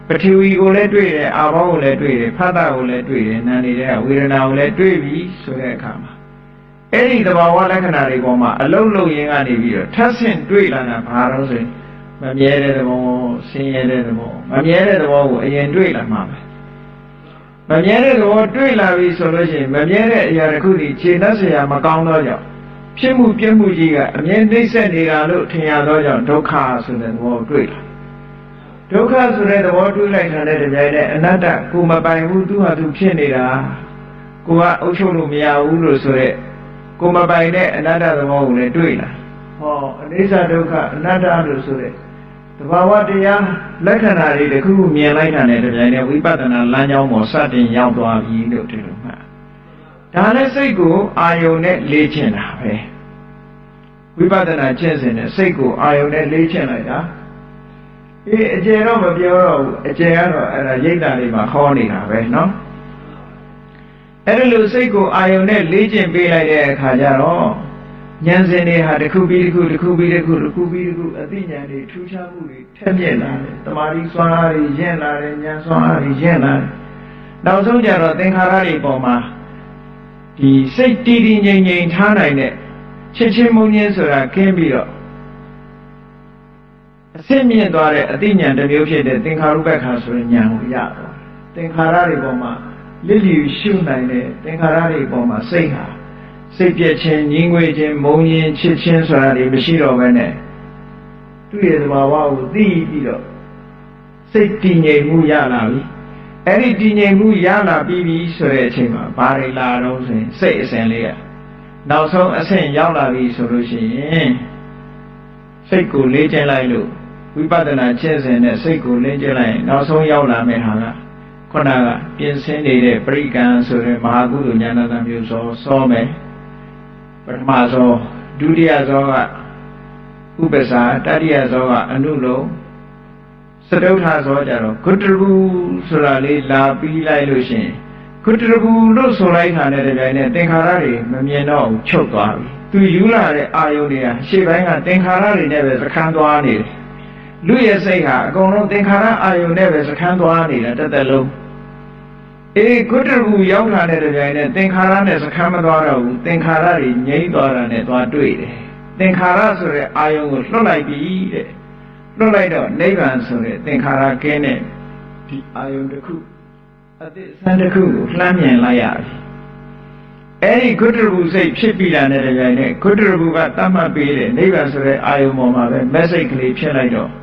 ပထဝီကိုလည်းတွေ့တယ်အာဘောကိုလည်းတွေ့တယ်ဖတ်တာကိုလည်းတွေ့တယ်နာနေတဲ့ဝေဒနာကိုလည်းတွေ့ပြီဆိုတဲ့အခါမှာအဲ့ဒီသဘာဝလက္ခဏာတွေပေါ်မှာအလုံးလုံးရင်းကနေပြီးတော့ထပ်ဆင့်တွေ့လာတာဘာလို့ဆိုရင်မမြဲတဲ့သဘောဆင်းရဲတဲ့သဘောမမြဲတဲ့သဘောကိုအရင်တွေ့လာမှာပဲ မမြဲတဲ့သဘောတွေ့လာပြီဆိုလို့ရှိရင်မမြဲတဲ့အရာတစ်ခုဒီခြေနှက်ဆရာမကောင်းတော့ကြောင့်ဖြစ်မှုပြမှုကြီးကအမြဲနှိမ့်ဆက်နေတာလို့ထင်ရတော့ကြောင့်ဒုက္ခဆိုတဲ့သဘောတွေ့လာဒုက္ခဆိုတဲ့သဘောတွေ့လိုက်တဲ့တပြိုင်တည်းအနတ္တကိုမပိုင်ဘူးသူဟာသူဖြစ်နေတာကိုကအုပ်ချုပ်လို့မရဘူးလို့ဆိုတဲ့ကိုမပိုင်တဲ့အနတ္တသဘောကိုလည်းတွေ့လာဟောအနိစ္စဒုက္ခအနတ္တလို့ဆိုတဲ့ သဘာဝတရားလက္ခဏာတွေတခုခုမြင်လိုက်တာနဲ့တပြိုင်နက်ဝိပဿနာလမ်းကြောင်းပေါ်စတင်ရောက်သွားပြီလို့ဒီလိုမှတ်ဒါလည်းစိတ်ကိုအာယုန်နဲ့လေ့ကျင့်တာပဲဝိပဿနာကျင့်စဉ်နဲ့စိတ်ကိုအာယုန်နဲ့လေ့ကျင့်လိုက်တာအေးအကျယ်တော့မပြောတော့ဘူးအကျယ်ကတော့အဲ့ဒါရိတ်တာလေးမှာခေါ်နေတာပဲเนาะအဲ့ဒါလို့စိတ်ကိုအာယုန်နဲ့လေ့ကျင့်ပေးလိုက်တဲ့အခါကျတော့ ဉာဏ်စဉ်တွေဟာတစ်ခုပြီးတစ်ခုတစ်ခုပြီးတစ်ခုတစ်ခုပြီးတစ်ခုအသိဉာဏ်တွေထူးခြားမှုတွေထက်မြက်လာတယ်တမာတိစွမ်းအားတွေရင့်လာတယ်ဉာဏ်စွမ်းအားတွေရင့်လာတယ်နောက်ဆုံးကျတော့သင်္ခါရတွေပေါ်မှာဒီစိတ်တည်တည်ငြိမ်ငြိမ်ထားနိုင်တဲ့ချစ်ချင်းမုန်းချင်းဆိုတာကင်းပြီးတော့အစစ်မြင့်သွားတဲ့အသိဉာဏ်တစ်မျိုးဖြစ်တဲ့သင်္ခါရုပ္ပခါဆိုတဲ့ဉာဏ်ကိုရတော့သင်္ခါရတွေပေါ်မှာလစ်လျူရှုနိုင်တဲ့သင်္ခါရတွေပေါ်မှာစိတ်ဟာ စိတ်ပြည့်ခြင်းငြင်းငွေခြင်းမုန်းခြင်းချစ်ခြင်းဆိုတာတွေမရှိတော့ဘဲနဲ့သူ့ရဲ့သဘာဝကိုသိပြီးတော့စိတ်တည်ငြိမ်မှုရလာပြီအဲ့ဒီတည်ငြိမ်မှုရလာပြီးပြီဆိုတဲ့အချိန်မှာဘာတွေလာတော့ဆိုရင်စိတ်အစဉ်လေးကနောက်ဆုံးအဆင့်ရောက်လာပြီဆိုလို့ရှိရင်စိတ်ကိုလေးကျင်းလိုက်လို့ဝိပဿနာကျင့်စဉ်နဲ့စိတ်ကိုလင်းကျလိုက်ရင်နောက်ဆုံးရောက်လာမယ့်ဟာကခုနကပြင်ဆင်နေတဲ့ပရိကံဆိုတဲ့မဟာကုသိုလ်ဉာဏ်တမျိုးစောစောမယ်ပ ထမဆုံးဒဒုတိယဇောကဥပ္ပစာတတိယဇောကအနုလုံးစတုထဇောကြတော့ဂုတရဘူးဆိုတာလေးလာပြီးလိုက်လို့ရှိရင်ဂုတရဘူးလို့ဆိုလိုက်တာနဲ့တပြိုင်နက်သင်္ခါရတွေမမြင်တော့ဘူးချုပ်သွားပြီသူယူလာတဲ့အာယုန်တွေကရှေ့ပိုင်းကသင်္ခါရတွေနဲ့ပဲစခန်းသွားနေတယ်လူရဲ့စိတ်ဟာအကုန်လုံးသင်္ခါရအာယုန်နဲ့ပဲစခန်းသွားနေတာတစ်သက်လုံး အေးဂုတရဘူးရောက်လာတဲ့တပြိုင်နက်သင်္ခါရနဲ့စခန်းမသွားတော့ဘူးသင်္ခါရတွေငြိမ့်သွားတာနဲ့သွားတွေ့တယ်သင်္ခါရဆိုတဲ့အာယုံကိုလွတ်လိုက်ပြီတဲ့လွတ်လိုက်တော့နိဗ္ဗာန်ဆိုတဲ့သင်္ခါရကင်းတဲ့ဒီအာယုံတစ်ခုအသစ်ဆန်းတစ်ခုကိုလှမ်းမြင်လိုက်ရပြီအဲ့ဒီဂုတ္တရဘူးစိတ်ဖြစ်ပြီးတာနဲ့တပြိုင်နက်ဂုတ္တရဘူးကတတ်မှတ်ပေးတဲ့နိဗ္ဗာန်ဆိုတဲ့အာယုံပေါ်မှာပဲ message ကလေးဖြစ်လိုက်တော့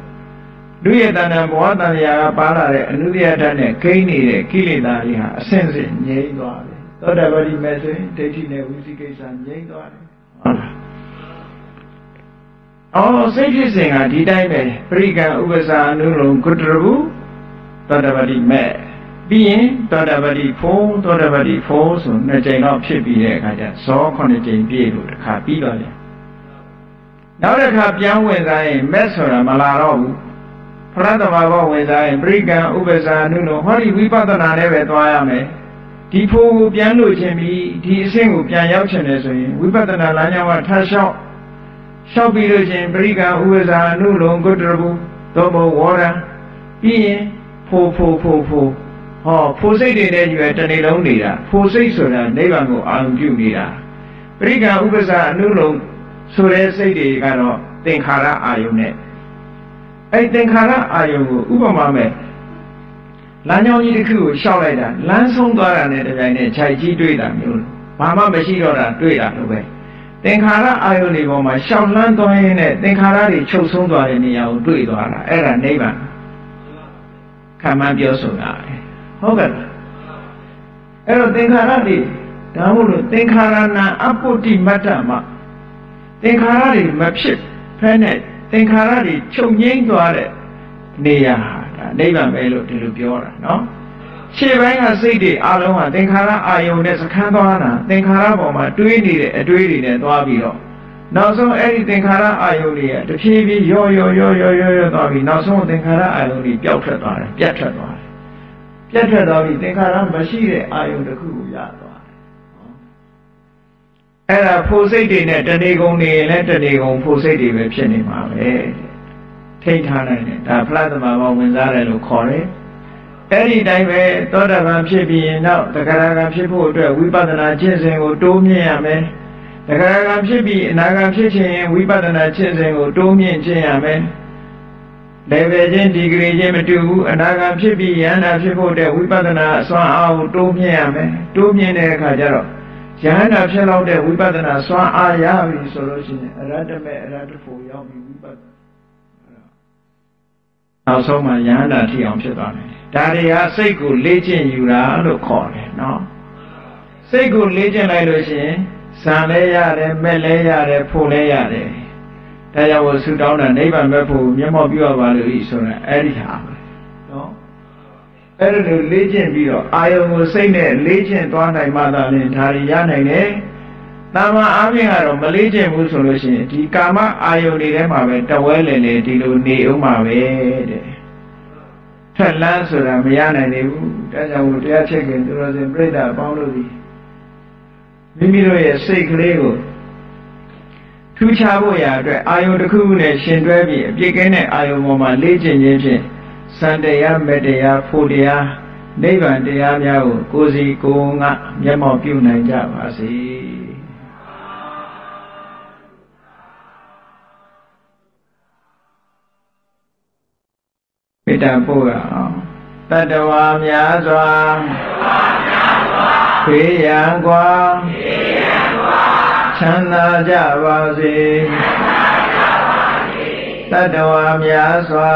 လူရဲ့တဏ္ဍဘဝတန်ရာကပါလာတဲ့အနုတ္တိယဓာတ်နဲ့ကိန်းနေတဲ့ကိလေသာတွေဟာအဆင့်ဆင့်ငြိမ်းသွားတယ်သောတာပတိမဲ့ဆိုရင်ဒိဋ္ဌိနဲ့ဝိသိကိစ္စငြိမ်းသွားတယ်ဟုတ်လားအော်စိတ်ဖြစ်စဉ်ကဒီတိုင်းပဲပရိကံဥပ္ပစာအနုလုံကုတ္တရဘူးသောတာပတိမဲ့ပြီးရင်သောတာပတိဖို့သောတာပတိဖို့ဆိုနှစ်ကြိမ်တော့ဖြစ်ပြီးတဲ့အခါကျဇောခုနှစ်ကြိမ်ပြည့်လို့တစ်ခါပြီးတော့တယ်နောက်တစ်ခါပြန်ဝင်စားရင်မက်ဆိုတာမလာတော့ဘူးဖ ရတဘာဘောဝင်စားရင်ပရိကံဥပ္ပစာအနုလုံဟောဒီဝိပဿနာနဲ့ပဲသွားရမယ်ဒီဖို့ကိုပြန်လို့ခြင်းပြီးဒီအဆင့်ကိုပြန်ရောက်ခြင်းလေဆိုရင်ဝိပဿနာလမ်းကြောင်းကထပ်လျှောက်လျှောက်ပြီးလို့ချင်းပရိကံဥပ္ပဇာအနုလုံကုတ္တရဘူးသောဘဝရံပြီးရင်ဖို့ဖို့ဖို့ဖို့ဟောဖို့စိတ်တွေနဲ့ရွယ်တနေ့လုံးနေတာဖို့စိတ်ဆိုတာနိဗ္ဗာန်ကိုအာရုံပြုနေတာပရိကံဥပ္ပဇာအနုလုံဆိုတဲ့စိတ်တွေကတော့သင်္ခါရအာယုန်နဲ့ အဲ့သင်္ခါရအာယုန်ကိုဥပမာမဲ့လမ်းကြောင်းကြီးတစ်ခုကိုရှောက်လိုက်တာလမ်းဆုံးသွားတာနဲ့တပြိုင်နက်ခြိုက်ကြီးတွေ့တာမျိုးဘာမှမရှိတော့တာတွေ့တာလို့ပဲသင်္ခါရအာယုန်တွေပေါ်မှာရှောက်လန်းသွားရင်းနဲ့သင်္ခါရတွေချုပ်ဆုံးသွားတဲ့နေရာကိုတွေ့သွားတာအဲ့ဒါနိဗ္ဗာန်ခံမှန်းပြောဆိုတာဟုတ်ကဲ့အဲ့တော့သင်္ခါရတွေဒါမို့လို့သင်္ခါရနာအပုတ္တိမတ္တမသင်္ခါရတွေမဖြစ်ဖဲနဲ့ သင်္ခါရတွေချုပ်ငိမ့်သွားတဲ့နေရာဒါနိဗ္ဗာန်ပဲလို့ဒီလိုပြောတာနော်ရှေ့ပိုင်းကစိတ်တွေအလုံးဟာသင်္ခါရအာယုန်နဲ့စခန်းသွားတာသင်္ခါရပေါ်မှာတွေးနေတဲ့အတွေးတွေနဲ့သွားပြီးတော့နောက်ဆုံးအဲ့ဒီသင်္ခါရအာယုန်တွေကတဖြည်းဖြည်းရောရောရောရောရောရောသွားပြီးနောက်ဆုံးသင်္ခါရအာယုန်တွေပျောက်ထွက်သွားတယ်ပြတ်ထွက်သွားတယ်ပြတ်ထွက်သွားပြီးသင်္ခါရမရှိတဲ့အာယုန်တစ်ခုကိုရသွားတယ် အဲ့ဒါဖို့စိတ်တွေနဲ့တဏီကုံနေရင်လည်းတဏီကုံဖို့စိတ်တွေပဲဖြစ်နေမှာပဲထိတ်ထားနိုင်တယ်ဒါဖလားသမဘာဝင်စားတယ်လို့ခေါ်တယ်အဲ့ဒီတိုင်းပဲသောတာပန်ဖြစ်ပြီးရင်တော့တဂရကံဖြစ်ဖို့အတွက်ဝိပဿနာကျင့်စဉ်ကိုတိုးမြင့်ရမယ်တဂရကံဖြစ်ပြီးအနာကံဖြစ်ခြင်းဝိပဿနာကျင့်စဉ်ကိုတိုးမြင့်ခြင်းရမယ် level ချင်းဒီဂရီချင်းမတူဘူးအနာဂံဖြစ်ပြီးယန္တာဖြစ်ဖို့တဲ့ဝိပဿနာအစွမ်းအားကိုတိုးမြင့်ရမယ်တိုးမြင့်တဲ့အခါကျတော့ ယန္တာဖြစ်လောက်တဲ့ဝိပဿနာစွမ်းအားရပြီဆိုလို့ရှိရင်အရတ္တမေအရတ္တဖို့ရောက်ပြီဝိပဿနာနောက်ဆုံးမှယန္တာထီအောင်ဖြစ်သွားတယ်ဒါတွေကစိတ်ကိုလေ့ကျင့်ယူတာလို့ခေါ်တယ်နော်စိတ်ကိုလေ့ကျင့်လိုက်လို့ရှိရင်ဇံလဲရတယ်မဲ့လဲရတယ်ဖို့လဲရတယ်ဒါကြောင့်ဝဆုတောင်းတာနိဗ္ဗာန်မဲ့ဖို့မျက်မှောက်ပြုရပါလို့ဤဆိုတာအဲ့ဒီဟာပဲနော် အဲ့ဒါလိုလေ့ကျင့်ပြီးတော့အာယုံကိုစိတ်နဲ့လေ့ကျင့်သွားနိုင်မှသာလျှင်ဒါရရနိုင်တယ်တာမန်အားဖြင့်ကတော့မလေးကျင့်ဘူးဆိုလို့ရှိရင်ဒီကာမအာယုန်တွေထဲမှာပဲတဝဲလည်လည်ဒီလိုနေအောင်ပါပဲတဲ့ထက်လန်းဆိုတာမရနိုင်သေးဘူးဒါကြောင့်တရားချက်ခင်သူတော်စင်ပြိဿအပေါင်းတို့ဒီမိမိတို့ရဲ့စိတ်ကလေးကိုထူးခြားဖို့ရာအတွက်အာယုန်တစ်ခုခုနဲ့ရှင်တွဲပြီးအပြည့်ကင်းတဲ့အာယုန်ပေါ်မှာလေ့ကျင့်ခြင်းဖြင့် စံတရားမေတ္တရားဖို့တရားနိဗ္ဗာန်တရားများကိုကိုယ်စီကိုယ်ငါမျက်မှောက်ပြုနိုင်ကြပါစေမေတ္တာပို့ရအောင်တတဝါများစွာခေယံကွာချမ်းသာကြပါစေတတဝါများစွာ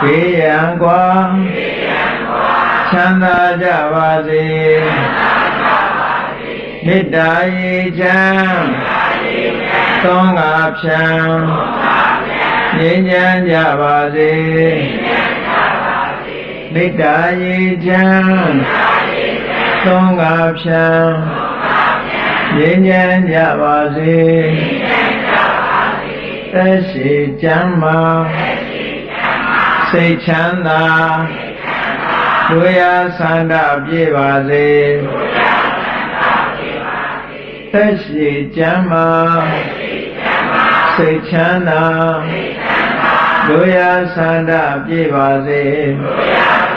ဘေးရန်ကွာချမ်းသာကြပါစေမေတ္တာရေချမ်းသုံးငါဖြံငြိမ်းချမ်းကြပါစေမေတ္တာရေချမ်းသုံးငါဖြံငြိမ်းချမ်းကြပါစေသက်ရှိချမ်းမာသက်ရှိ စိတ်ချမ်းသာတို့ရဆန္ဒပြေပါစေသက်ရှိကျမ်းမာစိတ်ချမ်းသာတို့ရဆန္ဒပြေပါစေတို့ရဆ